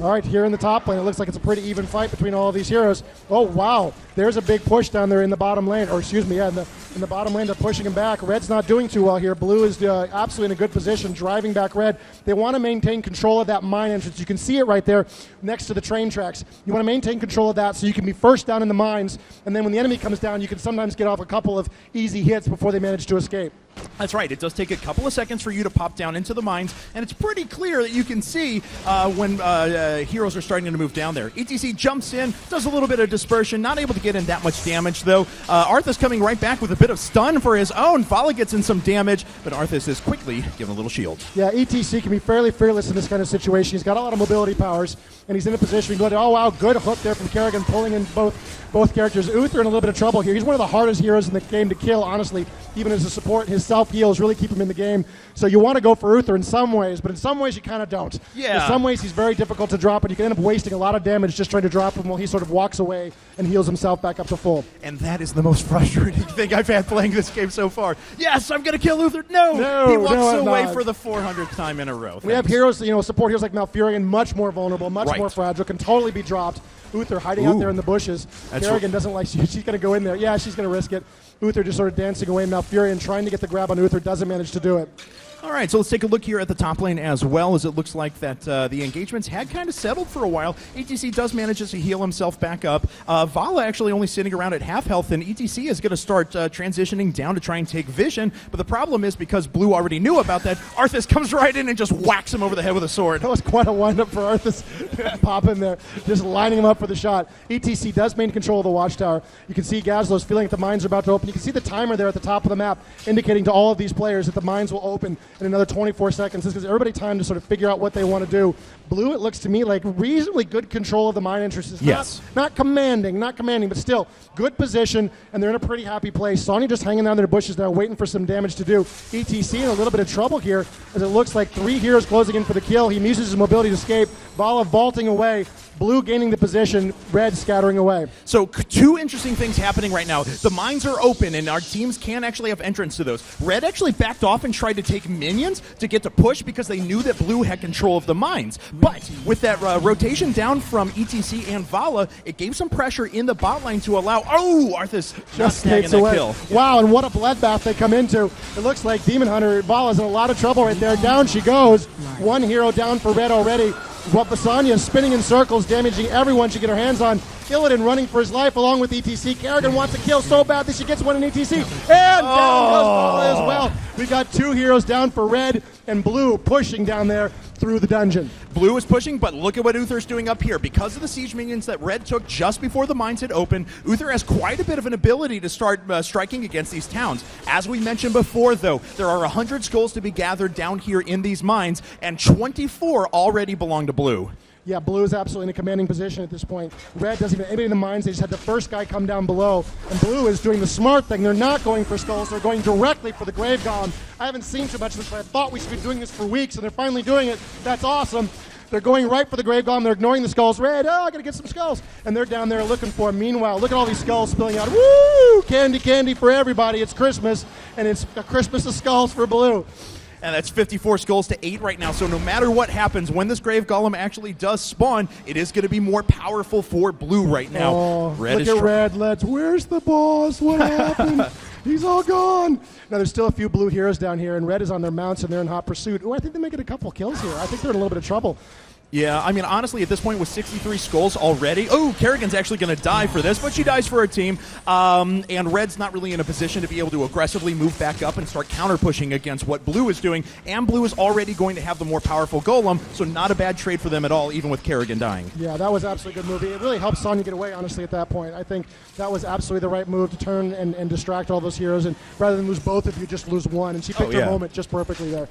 All right, here in the top lane, it looks like it's a pretty even fight between all of these heroes. Oh wow, there's a big push down there in the bottom lane, or excuse me, yeah, in the in the bottom lane, they're pushing him back. Red's not doing too well here. Blue is uh, absolutely in a good position, driving back Red. They want to maintain control of that mine entrance. You can see it right there next to the train tracks. You want to maintain control of that so you can be first down in the mines, and then when the enemy comes down, you can sometimes get off a couple of easy hits before they manage to escape. That's right. It does take a couple of seconds for you to pop down into the mines, and it's pretty clear that you can see uh, when uh, uh, heroes are starting to move down there. ETC jumps in, does a little bit of dispersion, not able to get in that much damage though. Uh, Arthas coming right back with a bit of stun for his own. Valla gets in some damage, but Arthas is quickly given a little shield. Yeah, ETC can be fairly fearless in this kind of situation. He's got a lot of mobility powers, and he's in a position. Go, oh wow, good hook there from Kerrigan, pulling in both both characters. Uther in a little bit of trouble here. He's one of the hardest heroes in the game to kill, honestly. Even as a support, his self heals really keep him in the game. So you want to go for Uther in some ways, but in some ways you kind of don't. Yeah. In some ways he's very difficult to drop, and you can end up wasting a lot of damage just trying to drop him while he sort of walks away and heals himself back up to full. And that is the most frustrating thing I've had playing this game so far. Yes, I'm going to kill Uther. No, No, he walks no, away not. for the 400th time in a row. We have heroes, you know, support heroes like Malfurion, much more vulnerable, much Right. more fragile, can totally be dropped. Uther hiding out there in the bushes. That's Kerrigan doesn't like she, she's going to go in there. Yeah, she's going to risk it. Uther just sort of dancing away. Malfurion trying to get the grab on Uther doesn't manage to do it. All right, so let's take a look here at the top lane as well, as it looks like that uh, the engagements had kind of settled for a while. ETC does manage to heal himself back up. Uh, Valla actually only sitting around at half health, and ETC is going to start uh, transitioning down to try and take vision. But the problem is because Blue already knew about that, Arthas comes right in and just whacks him over the head with a sword. That was quite a windup for Arthas. Pop there, just lining him up for the shot. ETC does maintain control of the watchtower. You can see Gazlowe's feeling like the mines are about to open. You can see the timer there at the top of the map indicating to all of these players that the mines will open in another 24 seconds. This gives everybody time to sort of figure out what they want to do. Blue, it looks to me like reasonably good control of the mine entrances. Yes. Not, not commanding, not commanding, but still good position, and they're in a pretty happy place. Sonya just hanging down in their bushes now, waiting for some damage to do. ETC in a little bit of trouble here, as it looks like three heroes closing in for the kill. He uses his mobility to escape. Valla vaulting away. Blue gaining the position. Red scattering away. So, two interesting things happening right now. The mines are open, and our teams can actually have entrance to those. Red actually backed off and tried to take minions to get to push because they knew that Blue had control of the mines. But with that uh, rotation down from ETC and Valla, it gave some pressure in the bot lane to allow. Oh, Arthas Just just snagging away. kill. Wow, and what a bloodbath they come into. It looks like Demon Hunter Valla's in a lot of trouble right there. Down she goes. One hero down for Red already. Is spinning in circles, damaging everyone she get her hands on. Illidan running for his life along with ETC. Kerrigan wants to kill so bad that she gets one in ETC. And down goes Valla as well. We've got two heroes down for Red and Blue pushing down there through the dungeon. Blue is pushing, but look at what Uther's doing up here. Because of the siege minions that Red took just before the mines had opened, Uther has quite a bit of an ability to start uh, striking against these towns. As we mentioned before, though, there are 100 skulls to be gathered down here in these mines, and 24 already belong to Blue. Yeah, blue is absolutely in a commanding position at this point. Red doesn't even anybody in the mines. They just had the first guy come down below, and blue is doing the smart thing. They're not going for skulls. They're going directly for the grave golem. I haven't seen too much of this, but I thought we should be doing this for weeks, and they're finally doing it. That's awesome. They're going right for the grave golem. They're ignoring the skulls. Red, oh, I gotta get some skulls, and they're down there looking for them. Meanwhile, look at all these skulls spilling out. Woo! Candy, candy for everybody. It's Christmas, and it's a Christmas of skulls for blue. And that's 54 skulls to 8 right now. So no matter what happens, when this Grave Golem actually does spawn, it is going to be more powerful for Blue right now. Oh, Red look is at Red. Let's. Where's the boss? What happened? He's all gone. Now there's still a few blue heroes down here, and Red is on their mounts and they're in hot pursuit. Oh, I think they're making a couple kills here. I think they're in a little bit of trouble. Yeah, I mean, honestly, at this point with 63 skulls already, oh, Kerrigan's actually going to die for this, but she dies for her team. Um, and Red's not really in a position to be able to aggressively move back up and start counter pushing against what Blue is doing. And Blue is already going to have the more powerful golem, so not a bad trade for them at all, even with Kerrigan dying. Yeah, that was absolutely a good movie. It really helped Sonya get away, honestly, at that point. I think that was absolutely the right move to turn and, and distract all those heroes, and rather than lose both of you, just lose one. And she picked Oh, yeah. her moment just perfectly there.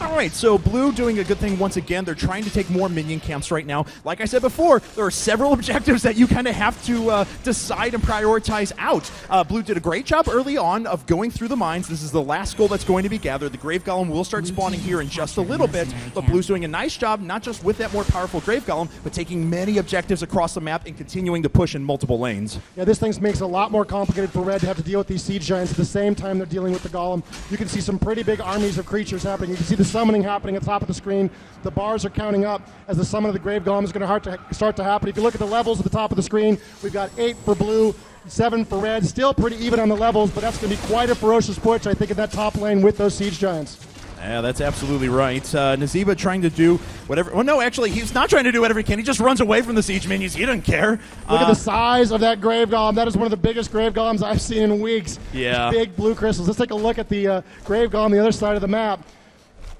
All right, so Blue doing a good thing once again. They're trying to take more minion camps right now. Like I said before, there are several objectives that you kind of have to uh, decide and prioritize out. Uh, Blue did a great job early on of going through the mines. This is the last goal that's going to be gathered. The Grave Golem will start spawning here in just a little bit, but Blue's doing a nice job, not just with that more powerful Grave Golem, but taking many objectives across the map and continuing to push in multiple lanes. Yeah, this thing makes it a lot more complicated for Red to have to deal with these siege giants at the same time they're dealing with the golem. You can see some pretty big armies of creatures happening. You can see the summoning happening at the top of the screen. The bars are counting up as the summon of the Grave Golem is going to start to happen. If you look at the levels at the top of the screen, we've got eight for blue, seven for red. Still pretty even on the levels, but that's going to be quite a ferocious push, I think, in that top lane with those Siege Giants. Yeah, that's absolutely right. Uh, Nazeebo trying to do whatever. Well, no, actually, he's not trying to do whatever he can. He just runs away from the siege minions. He doesn't care. Look uh, at the size of that grave golem. That is one of the biggest grave golems I've seen in weeks. Yeah. Big blue crystals. Let's take a look at the uh, grave golem on the other side of the map.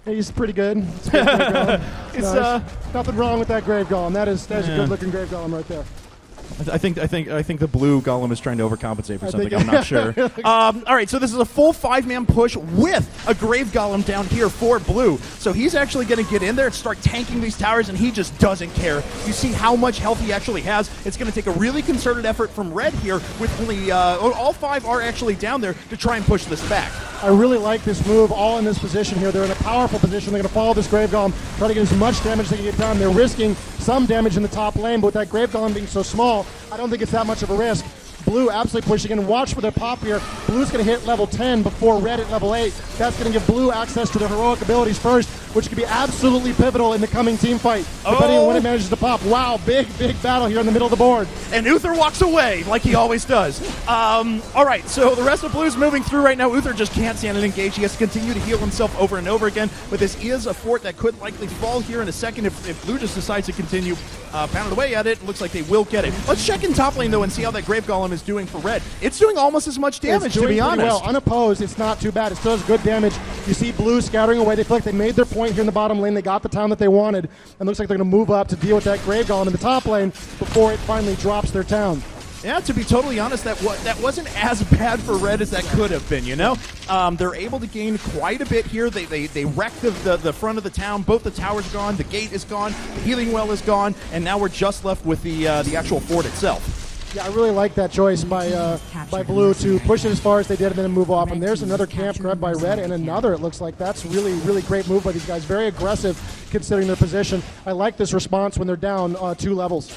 He's pretty good. It's, it's no, uh, nothing wrong with that grave golem. That is that is yeah. a good looking grave golem right there. I think I think I think the blue golem is trying to overcompensate for something. I'm not sure. um, all right, so this is a full five man push with a grave golem down here for blue. So he's actually going to get in there and start tanking these towers, and he just doesn't care. You see how much health he actually has. It's going to take a really concerted effort from red here, with only uh, all five are actually down there to try and push this back. I really like this move. All in this position here. They're in a powerful position. They're going to follow this grave golem, try to get as much damage as they can get done. They're risking some damage in the top lane, but with that grave being so small, I don't think it's that much of a risk. Blue absolutely pushing in. Watch for their pop here. Blue's going to hit level 10 before Red at level 8. That's going to give Blue access to their heroic abilities first, which could be absolutely pivotal in the coming team fight, depending oh. on when it manages to pop. Wow, big, big battle here in the middle of the board. And Uther walks away like he always does. Um, all right, so the rest of Blue's moving through right now. Uther just can't stand and engage. He has to continue to heal himself over and over again, but this is a fort that could likely fall here in a second if, if Blue just decides to continue uh, pounding away at it. Looks like they will get it. Let's check in top lane, though, and see how that Grave Golem is doing for red. It's doing almost as much damage, to be honest. Well, unopposed, it's not too bad. It still has good damage. You see blue scattering away. They feel like they made their point here in the bottom lane. They got the town that they wanted, and looks like they're going to move up to deal with that Grave Golem in the top lane before it finally drops their town. Yeah, to be totally honest, that wa- that wasn't as bad for Red as that could have been. You know, um, they're able to gain quite a bit here. They they, they wreck the, the, the front of the town. Both the towers gone. The gate is gone. The healing well is gone, and now we're just left with the uh, the actual fort itself. Yeah, I really like that choice by uh, by Blue to push it as far as they did and then move off. And there's another camp grabbed by Red and another. It looks like that's really really great move by these guys. Very aggressive considering their position. I like this response when they're down uh, two levels.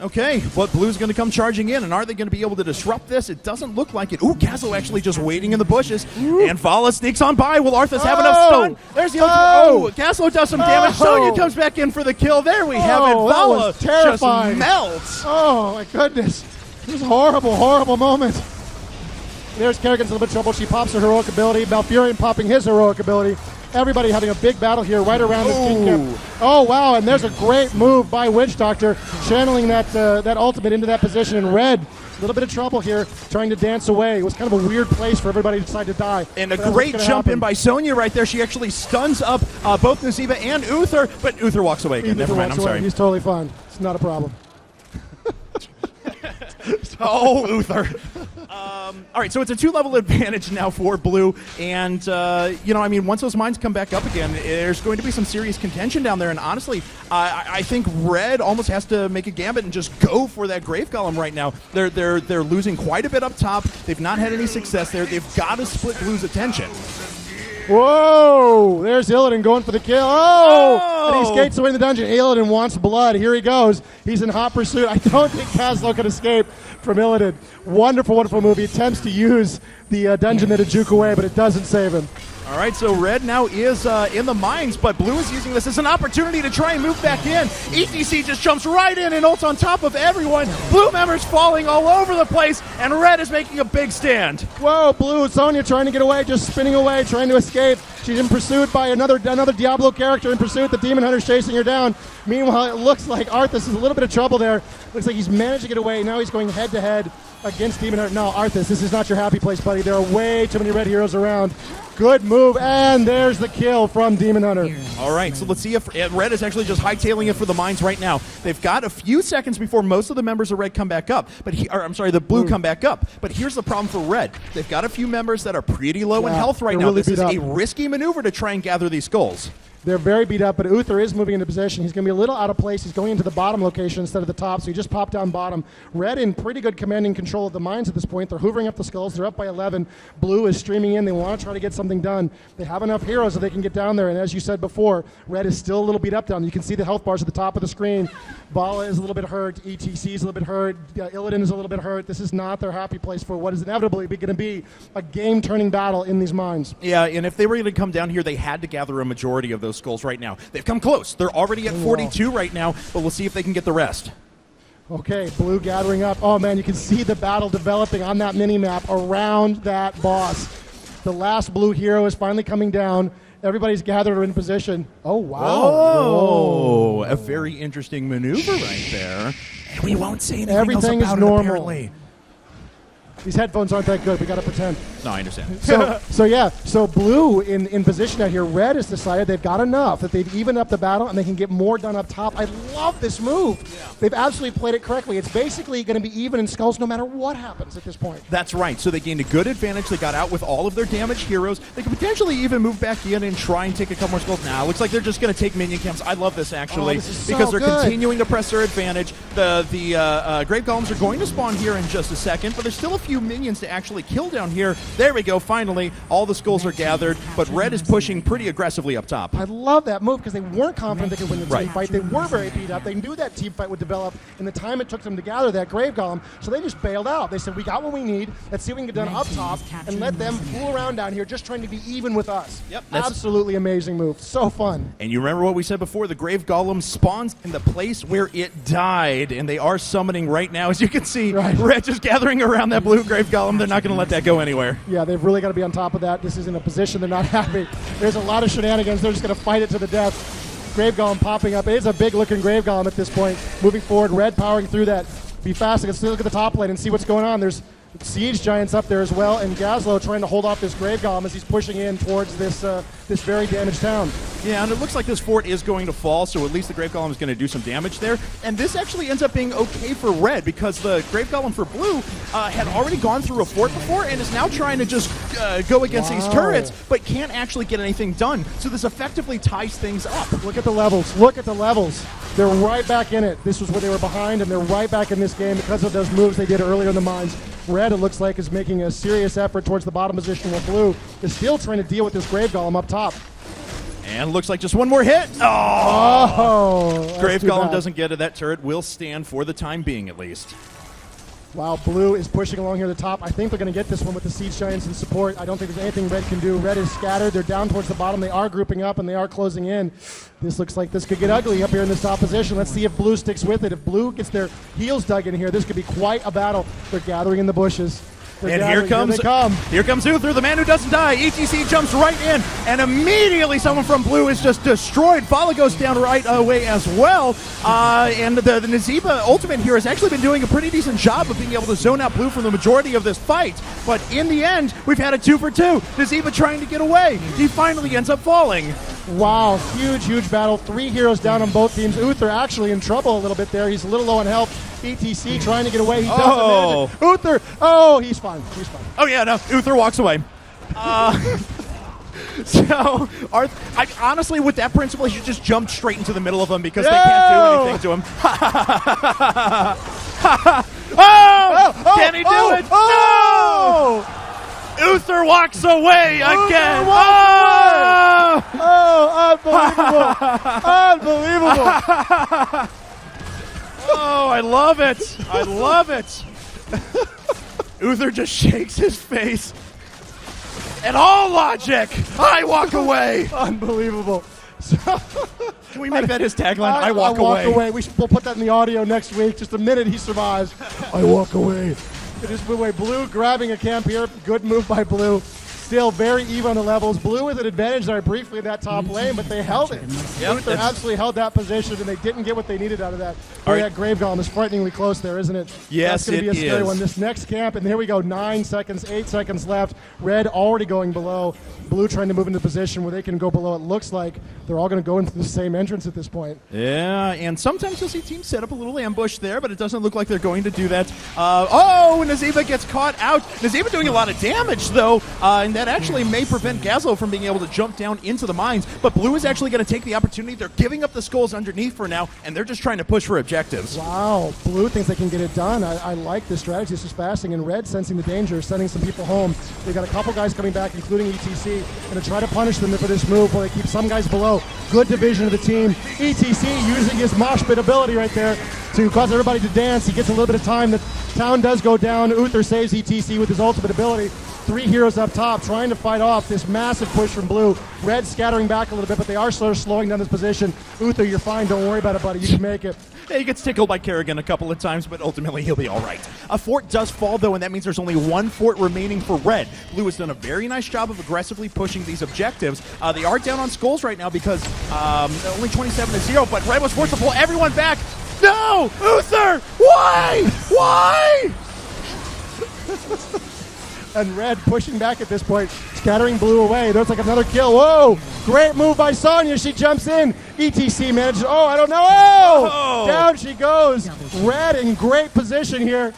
Okay, but Blue's going to come charging in, and are they going to be able to disrupt this? It doesn't look like it. Ooh, Castle actually just waiting in the bushes, Ooh. and Valla sneaks on by. Will Arthas oh. have enough oh! stun? There's the oh. oh, Castle does some damage. Oh. Sonya comes back in for the kill. There we have it. Oh, Valla just melts. Oh my goodness, this is a horrible, horrible moment. There's Kerrigan's in a little bit of trouble. She pops her heroic ability. Malfurion popping his heroic ability. Everybody having a big battle here right around this king camp. Oh, wow, and there's a great move by Witch Doctor, channeling that, uh, that ultimate into that position in red. A little bit of trouble here, trying to dance away. It was kind of a weird place for everybody to decide to die. And a great jump happen. in by Sonya right there. She actually stuns up uh, both Nazeebo and Uther, but Uther walks away again. Never mind, I'm sorry. He's totally fine. It's not a problem. oh, Uther. Um, all right, so it's a two-level advantage now for Blue, and uh, you know, I mean, once those mines come back up again, there's going to be some serious contention down there. And honestly, I, I think Red almost has to make a gambit and just go for that Grave Golem right now. They're they're they're losing quite a bit up top. They've not had any success there. They've got to split Blue's attention. Whoa! There's Illidan going for the kill. Oh! oh! And he skates away in the dungeon. Illidan wants blood. Here he goes. He's in hot pursuit. I don't think Gazlowe can escape from Illidan. Wonderful, wonderful move. He attempts to use the uh, dungeon that juke away, but it doesn't save him. All right, so red now is uh, in the mines, but blue is using this as an opportunity to try and move back in. ETC just jumps right in and ults on top of everyone. Blue members falling all over the place, and red is making a big stand. Whoa, blue, Sonya trying to get away, just spinning away, trying to escape. She's in pursuit by another another Diablo character in pursuit. The Demon Hunter's chasing her down. Meanwhile, it looks like Arthas is a little bit of trouble there. Looks like he's managed to get away. Now he's going head to head against Demon Hunter. No, Arthas, this is not your happy place, buddy. There are way too many red heroes around. Good move, and there's the kill from Demon Hunter. All right, so let's see if Red is actually just hightailing it for the mines right now. They've got a few seconds before most of the members of Red come back up, but he, or, I'm sorry, the Blue hmm. come back up. But here's the problem for Red: they've got a few members that are pretty low yeah, in health right now. Really this is up. a risky maneuver to try and gather these skulls. They're very beat up, but Uther is moving into position. He's going to be a little out of place. He's going into the bottom location instead of the top, so he just popped down bottom. Red in pretty good commanding control of the mines at this point. They're hoovering up the skulls. They're up by 11. Blue is streaming in. They want to try to get something done. They have enough heroes that they can get down there, and as you said before, Red is still a little beat up down. You can see the health bars at the top of the screen. Valla is a little bit hurt. ETC is a little bit hurt. Uh, Illidan is a little bit hurt. This is not their happy place for what is inevitably going to be a game-turning battle in these mines. Yeah, and if they were going to come down here, they had to gather a majority of those skulls right now. They've come close. They're already at 42 right now, but we'll see if they can get the rest. Okay, blue gathering up. Oh man, you can see the battle developing on that mini map around that boss. The last blue hero is finally coming down. Everybody's gathered in position. Oh wow! Oh, a very interesting maneuver right there. And we won't say anything Everything else is about normal. it apparently. These headphones aren't that good. We got to pretend. No, I understand. So, so yeah. So blue in, in position out here. Red has decided they've got enough that they've evened up the battle and they can get more done up top. I love this move. They've absolutely played it correctly. It's basically going to be even in skulls no matter what happens at this point. That's right. So they gained a good advantage. They got out with all of their damaged heroes. They could potentially even move back in and try and take a couple more skulls. Now looks like they're just going to take minion camps. I love this actually Oh, this is so because they're good. continuing to press their advantage. The the uh, uh, grave golems are going to spawn here in just a second, but there's still a few minions to actually kill down here. There we go. Finally, all the skulls are gathered, but red is pushing pretty aggressively up top. I love that move because they weren't confident they could win the team Right. fight. They were very beat up. They knew that team fight would develop in the time it took them to gather that grave golem. So they just bailed out. They said, "We got what we need. Let's see what we can get done up top and let them fool around down here, just trying to be even with us." Yep, that's- absolutely amazing move. So fun. And you remember what we said before? The Grave Golem spawns in the place where it died, and they are summoning right now. As you can see, Right. Red just gathering around that blue Grave Golem. They're not going to let that go anywhere. Yeah, they've really got to be on top of that. This isn't a position they're not happy. There's a lot of shenanigans. They're just going to fight it to the death. Grave Golem popping up. It is a big looking Grave Golem at this point. Moving forward, red powering through that. Be fast. Let's look at the top lane and see what's going on. There's Siege Giants up there as well, and Gazlowe trying to hold off this Grave Golem as he's pushing in towards this uh, this very damaged town. Yeah, and it looks like this fort is going to fall, so at least the Grave Golem is going to do some damage there. And this actually ends up being okay for red because the Grave Golem for blue uh, had already gone through a fort before and is now trying to just uh, go against these turrets, but can't actually get anything done. So this effectively ties things up. Look at the levels. Look at the levels. They're right back in it. This was where they were behind, and they're right back in this game because of those moves they did earlier in the mines. Red, it looks like, is making a serious effort towards the bottom position, while Blue is still trying to deal with this Grave Golem up top. And looks like just one more hit. Oh! Oh, Grave Golem bad. doesn't get it. That turret will stand for the time being, at least. While Blue is pushing along here at the top, I think they're going to get this one with the Siege Giants in support. I don't think there's anything Red can do. Red is scattered. They're down towards the bottom. They are grouping up and they are closing in. This looks like this could get ugly up here in this top position. Let's see if Blue sticks with it. If Blue gets their heels dug in here, this could be quite a battle. They're gathering in the bushes. They're And here comes come. here comes Uther, the man who doesn't die. ETC jumps right in, and immediately someone from Blue is just destroyed. Valla goes down right away as well. Uh, and the, the Nazeebo ultimate here has actually been doing a pretty decent job of being able to zone out Blue for the majority of this fight. But in the end, we've had a two for two. Nazeebo trying to get away. He finally ends up falling. Wow, huge, huge battle. Three heroes down on both teams. Uther actually in trouble a little bit there. He's a little low on health. ETC trying to get away. He doesn't Oh. manage it. Uther, oh, he's fine. He's fine. Oh yeah, no. Uther walks away. Uh, so, Arth, I, honestly, with that principle, he should just jump straight into the middle of them because they can't do anything to him. oh, can he do oh, it? Oh! No! Uther walks away again. walks Oh! Oh, unbelievable. unbelievable. oh, I love it. I love it. Uther just shakes his face. And all logic, I walk away. unbelievable. Can we make that his tagline? I, walk, walk away. We should, we'll put that in the audio next week. Just a minute he survives. I walk away. It is away. Blue grabbing a camp here. Good move by Blue. Still very even on the levels. Blue with an advantage there briefly in that top lane, but they held it. Yep, Luther absolutely held that position, and they didn't get what they needed out of that. Boy, right. that Grave Golem is frighteningly close there, isn't it? Yes, That's going to it be a scary is. one. This next camp, and here we go. Nine seconds, eight seconds left. Red already going below. Blue trying to move into position where they can go below. It looks like they're all going to go into the same entrance at this point. Yeah, and sometimes you'll see teams set up a little ambush there, but it doesn't look like they're going to do that. Uh, oh, Nazeebo gets caught out. Nazeebo doing a lot of damage, though, uh, and that actually may prevent Gazlowe from being able to jump down into the mines. But Blue is actually going to take the opportunity. They're giving up the skulls underneath for now, and they're just trying to push for objectives. Wow, Blue thinks they can get it done. I, I like this strategy. This is fasting, and Red sensing the danger, sending some people home. They've got a couple guys coming back, including ETC, going to try to punish them for this move while they keep some guys below. Good division of the team. ETC using his mosh pit ability right there to cause everybody to dance. He gets a little bit of time. The town does go down. Uther saves ETC with his ultimate ability. Three heroes up top trying to fight off this massive push from blue. Red scattering back a little bit, but they are of slowing down this position. Uther, you're fine. Don't worry about it, buddy. You can make it. Yeah, he gets tickled by Kerrigan a couple of times, but ultimately he'll be all right. A fort does fall, though, and that means there's only one fort remaining for Red. Blue has done a very nice job of aggressively pushing these objectives. Uh, they are down on skulls right now because um, only 27 to 0, but Red was forced to pull everyone back. No! Uther! Why? Why? and Red pushing back at this point, scattering blue away. There's like another kill. Whoa! Great move by Sonya. She jumps in. ETC manages. Oh, I don't know. Oh! Oh! Down she goes. Red in great position here.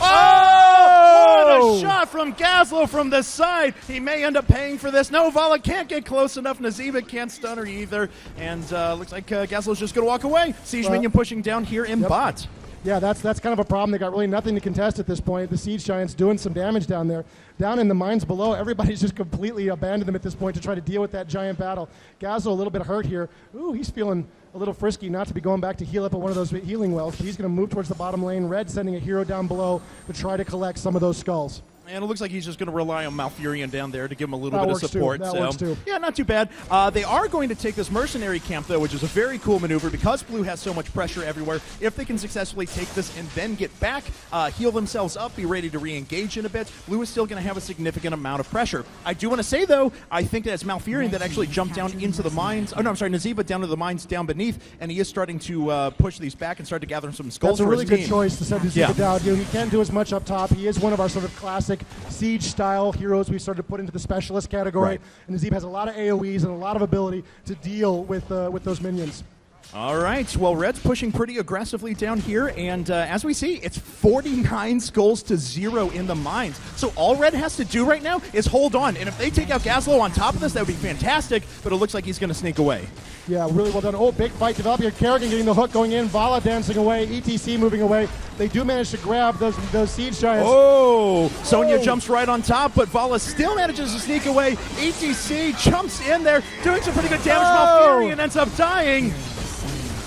Oh! What a shot from Gazlowe from the side. He may end up paying for this. No, Valla can't get close enough. Nazeebo can't stun her either. And uh, looks like uh, Gazlowe's just going to walk away. Siege Well- Minion pushing down here in Yep. bot. Yeah, that's that's kind of a problem. They got really nothing to contest at this point. The Siege Giants doing some damage down there. Down in the mines below, everybody's just completely abandoned them at this point to try to deal with that giant battle. Gazlowe a little bit hurt here. Ooh, he's feeling a little frisky not to be going back to heal up at one of those healing wells, he's going to move towards the bottom lane. Red sending a hero down below to try to collect some of those skulls. And it looks like he's just going to rely on Malfurion down there to give him a little That bit of support. So, yeah, not too bad. Uh, they are going to take this mercenary camp though, which is a very cool maneuver because Blue has so much pressure everywhere. If they can successfully take this and then get back, uh, heal themselves up, be ready to re-engage in a bit, Blue is still going to have a significant amount of pressure. I do want to say though, I think that it's Malfurion that actually jumped down into the mines. Oh no, I'm sorry, Nazeebo down to the mines down beneath, and he is starting to uh, push these back and start to gather some skulls. That's a really good team. choice to send Nazeebo Yeah. down. You know, he can't do as much up top. He is one of our sort of classic siege style heroes we've started to put into the specialist category. Right. And Nazeebo has a lot of AoEs and a lot of ability to deal with uh, with those minions. All right. Well, Red's pushing pretty aggressively down here, and uh, as we see, it's 49 skulls to zero in the mines. So all Red has to do right now is hold on, and if they take out Gazlowe on top of this, that would be fantastic. But it looks like he's going to sneak away. Yeah, really well done. Oh, big fight developing. here. Kerrigan getting the hook going in. Valla dancing away. ETC moving away. They do manage to grab those those siege giants. Oh, Sonya Oh. jumps right on top, but Valla still manages to sneak away. ETC jumps in there, doing some pretty good damage. Oh. Malfurion ends up dying.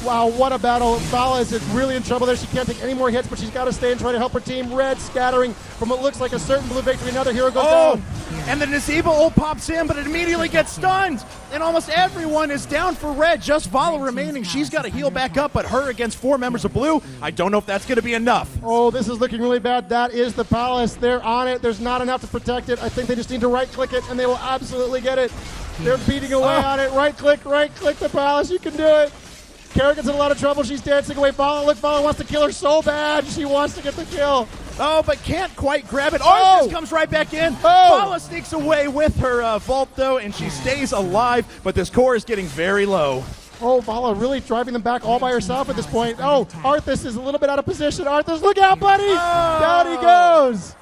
Wow, what a battle. Valla is really in trouble there. She can't take any more hits, but she's got to stay and try to help her team. Red scattering from what looks like a certain blue victory. Another hero goes Oh, down. and the Nazeebo ult pops in, but it immediately gets stunned. And almost everyone is down for red. Just Valla remaining. She's got to heal back up, but her against four members of blue, I don't know if that's going to be enough. Oh, this is looking really bad. That is the palace. They're on it. There's not enough to protect it. I think they just need to right click it, and they will absolutely get it. They're beating away Oh. on it. Right click, right click the palace. You can do it. Kerrigan's in a lot of trouble. She's dancing away. Valla, look, Valla wants to kill her so bad. She wants to get the kill. Oh, but can't quite grab it. Oh! Arthas comes right back in. Oh! Valla sneaks away with her uh, vault, though, and she stays alive, but this core is getting very low. Oh, Valla really driving them back all by herself at this point. Oh, Arthas is a little bit out of position. Arthas, look out, buddy! Oh! Down he goes.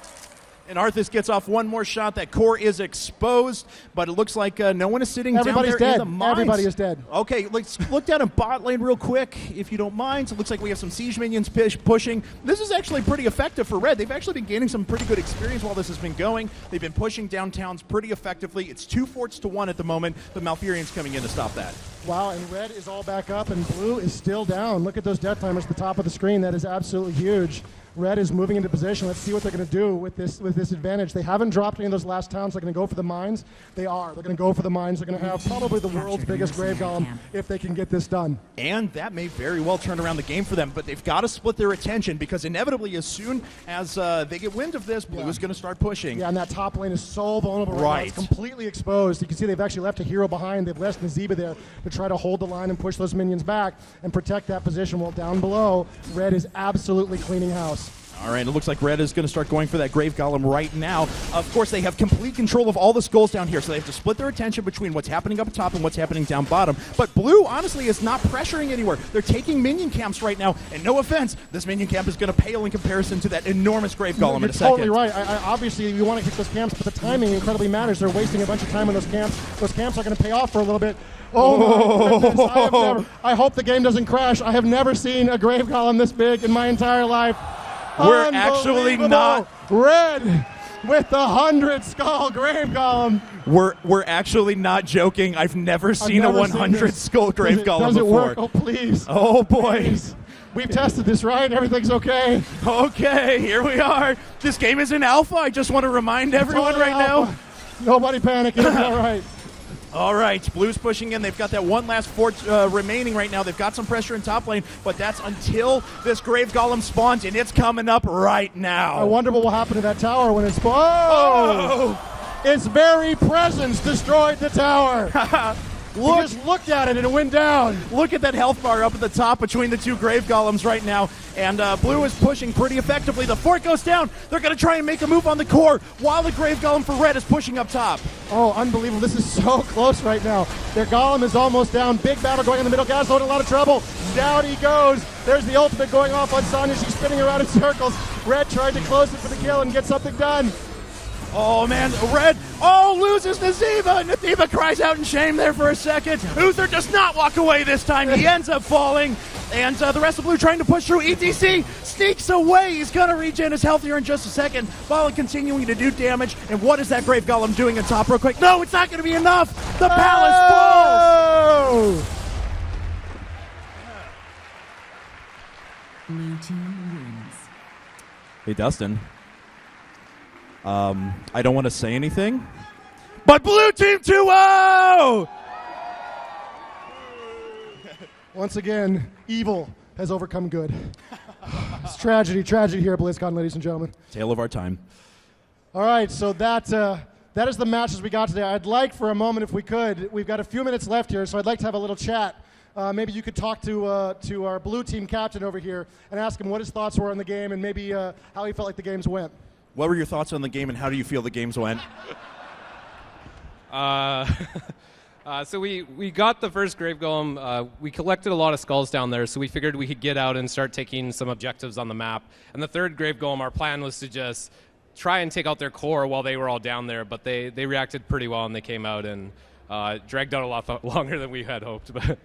And Arthas gets off one more shot. That core is exposed, but it looks like uh, no one is sitting Everybody's down there dead. in the mines. Everybody is dead. Okay, let's look down in bot lane real quick, if you don't mind. So it looks like we have some siege minions push, pushing. This is actually pretty effective for Red. They've actually been gaining some pretty good experience while this has been going. They've been pushing downtowns pretty effectively. It's two forts to one at the moment, but Malfurion's coming in to stop that. Wow, and red is all back up, and blue is still down. Look at those death timers at the top of the screen. That is absolutely huge. Red is moving into position. Let's see what they're going to do with this with this advantage. They haven't dropped any of those last towns. They're going to go for the mines. They are. They're going to go for the mines. They're going to have probably the world's biggest grave golem if they can get this done. And that may very well turn around the game for them, but they've got to split their attention because inevitably, as soon as uh, they get wind of this, Blue Yeah. is going to start pushing. Yeah, and that top lane is so vulnerable right, now. Right. It's completely exposed. You can see they've actually left a hero behind. They've left Nazeebo there to try to hold the line and push those minions back and protect that position. While down below, Red is absolutely cleaning house. All right, it looks like Red is going to start going for that Grave Golem right now. Of course, they have complete control of all the skulls down here, so they have to split their attention between what's happening up top and what's happening down bottom. But Blue, honestly, is not pressuring anywhere. They're taking minion camps right now, and no offense, this minion camp is going to pale in comparison to that enormous Grave Golem You're in a second. totally right. I, I, obviously, you want to kick those camps, but the timing incredibly matters. They're wasting a bunch of time on those camps. Those camps are going to pay off for a little bit. Oh, my oh. goodness. I, never, I hope the game doesn't crash. I have never seen a Grave Golem this big in my entire life. We're actually not- Red with the 100 skull Grave Golem. We're we're actually not joking. I've never I've seen never a 100 this. skull grave does it, golem does it before. Work? Oh, please. Oh boy. Please. We've tested this, right? Everything's okay. Okay, here we are. This game is in alpha. I just want to remind everyone right now. Nobody panic. It'll all right. All right, Blues pushing in. They've got that one last fort uh, remaining right now. They've got some pressure in top lane, but that's until this Grave Golem spawns, and it's coming up right now. I wonder what will happen to that tower when it's. Oh! Its very presence destroyed the tower. Look, just looked at it and it went down. look at that health bar up at the top between the two Grave Golems right now, and uh, Blue is pushing pretty effectively. The fort goes down. They're going to try and make a move on the core, while the Grave Golem for Red is pushing up top. Oh, unbelievable. This is so close right now. Their golem is almost down. Big battle going in the middle. Gazlowe in a lot of trouble. Down he goes. There's the ultimate going off on Sonya. She's spinning around in circles. Red tried to close it for the kill and get something done. Oh man, Red. Oh, loses Nazeebo. Nazeebo cries out in shame there for a second. Uther does not walk away this time. He ends up falling. And uh, the rest of Blue trying to push through. ETC sneaks away. He's going to regen his health here in just a second. Valla continuing to do damage. And what is that Grave Golem doing in top real quick? No, it's not going to be enough. The palace falls. Oh! Blue team wins. Hey, Dustin. Um, I don't want to say anything, but Blue Team oh! 2 0! Once again, evil has overcome good. it's tragedy, tragedy here at BlizzCon, ladies and gentlemen. Tale of our time. All right, so that uh, that is the matches we got today. I'd like for a moment, if we could, we've got a few minutes left here, so I'd like to have a little chat. Uh, maybe you could talk to uh, to our blue team captain over here and ask him what his thoughts were on the game and maybe uh, how he felt like the games went. What were your thoughts on the game, and how do you feel the games went? Uh, uh, so we, we got the first grave golem. Uh, we collected a lot of skulls down there, so we figured we could get out and start taking some objectives on the map. And the third grave golem, our plan was to just try and take out their core while they were all down there. But they, they reacted pretty well, and they came out and uh, dragged out a lot longer than we had hoped. But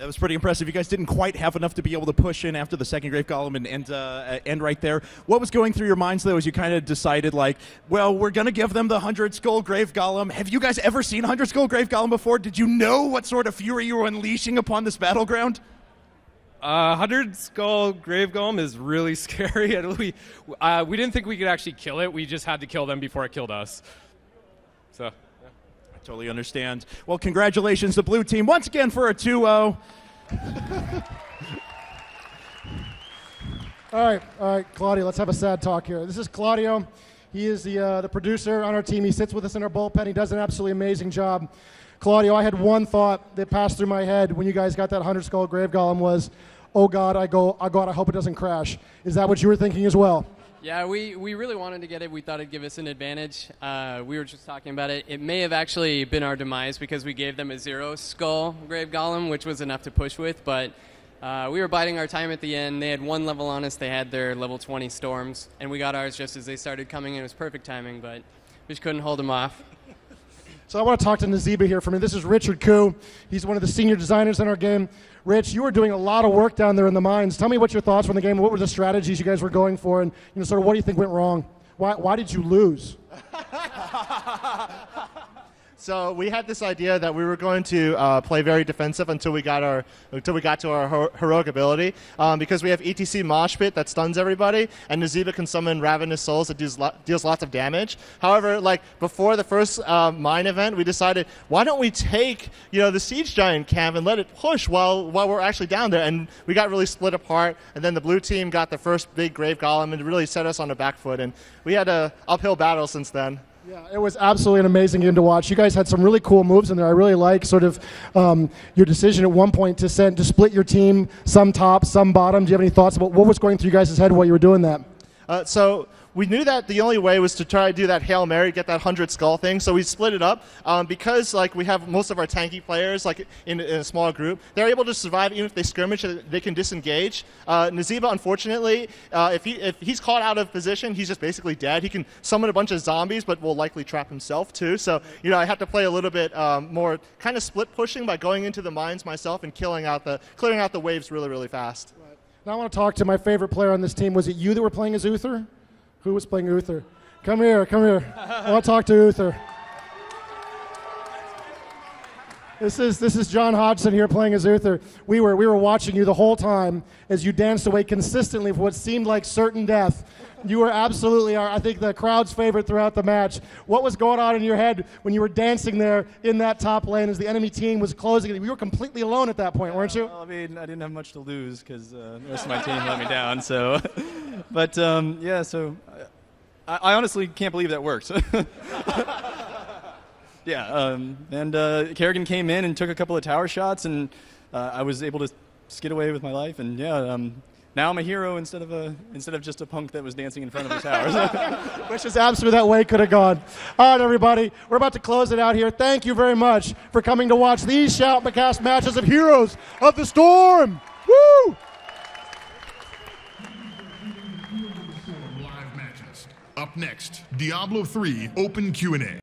That was pretty impressive. You guys didn't quite have enough to be able to push in after the second Grave Golem and end, uh, end right there. What was going through your minds, though, as you kind of decided, like, well, we're going to give them the 100 Skull Grave Golem. Have you guys ever seen 100 Skull Grave Golem before? Did you know what sort of fury you were unleashing upon this battleground? Uh, Hundred Skull Grave Golem is really scary. We, uh, we didn't think we could actually kill it. We just had to kill them before it killed us. So. Totally understand. Well, congratulations to Blue Team once again for a 2 0. All right, all right, Claudio, let's have a sad talk here. This is Claudio. He is the, uh, the producer on our team. He sits with us in our bullpen. He does an absolutely amazing job. Claudio, I had one thought that passed through my head when you guys got that 100 skull grave golem was, oh God, I go, oh God, I hope it doesn't crash. Is that what you were thinking as well? Yeah, we, we really wanted to get it. We thought it'd give us an advantage. Uh, we were just talking about it. It may have actually been our demise because we gave them a zero skull grave golem, which was enough to push with. But uh, we were biding our time at the end. They had one level on us. They had their level 20 storms, and we got ours just as they started coming. in. It was perfect timing, but we just couldn't hold them off. So I want to talk to Nazeebo here for me. This is Richard Khoo. He's one of the senior designers in our game. Rich, you were doing a lot of work down there in the mines. Tell me what your thoughts were on the game. What were the strategies you guys were going for, and you know, sort of what do you think went wrong? Why, why did you lose? So we had this idea that we were going to uh, play very defensive until we got our until we got to our hero- heroic ability, um, because we have ETC Mosh Pit that stuns everybody, and Nazeebo can summon Ravenous Souls that deals, lo- deals lots of damage. However, like before the first uh, mine event, we decided why don't we take you know the Siege Giant camp and let it push while while we're actually down there, and we got really split apart. And then the blue team got the first big Grave Golem and really set us on the back foot, and we had a uphill battle since then. Yeah, it was absolutely an amazing game to watch. You guys had some really cool moves in there. I really like sort of um, your decision at one point to send to split your team, some top, some bottom. Do you have any thoughts about what was going through you guys' head while you were doing that? Uh, so we knew that the only way was to try to do that hail mary, get that hundred skull thing. So we split it up um, because like we have most of our tanky players like in, in a small group. They're able to survive even if they skirmish. They can disengage. Uh, Nazeebo, unfortunately, uh, if he if he's caught out of position, he's just basically dead. He can summon a bunch of zombies, but will likely trap himself too. So you know I have to play a little bit um, more kind of split pushing by going into the mines myself and killing out the clearing out the waves really really fast. Now I want to talk to my favorite player on this team. Was it you that were playing as Uther? Who was playing Uther? Come here, come here. I want to talk to Uther. This is this is John Hodgson here playing as Uther. We were we were watching you the whole time as you danced away consistently for what seemed like certain death. You were absolutely our, I think the crowd's favorite throughout the match. What was going on in your head when you were dancing there in that top lane as the enemy team was closing? You were completely alone at that point, weren't you? Well, I mean, I didn't have much to lose because uh, the rest of my team let me down. So, but um, yeah, so I, I honestly can't believe that worked. yeah, um, and uh, Kerrigan came in and took a couple of tower shots, and uh, I was able to skid away with my life. And yeah, um, now I'm a hero instead of a instead of just a punk that was dancing in front of the towers. Which is absolutely that way could have gone. All right, everybody, we're about to close it out here. Thank you very much for coming to watch these Shoutcast matches of Heroes of the Storm. Woo! Live matches. Up next, Diablo 3 Open Q&A.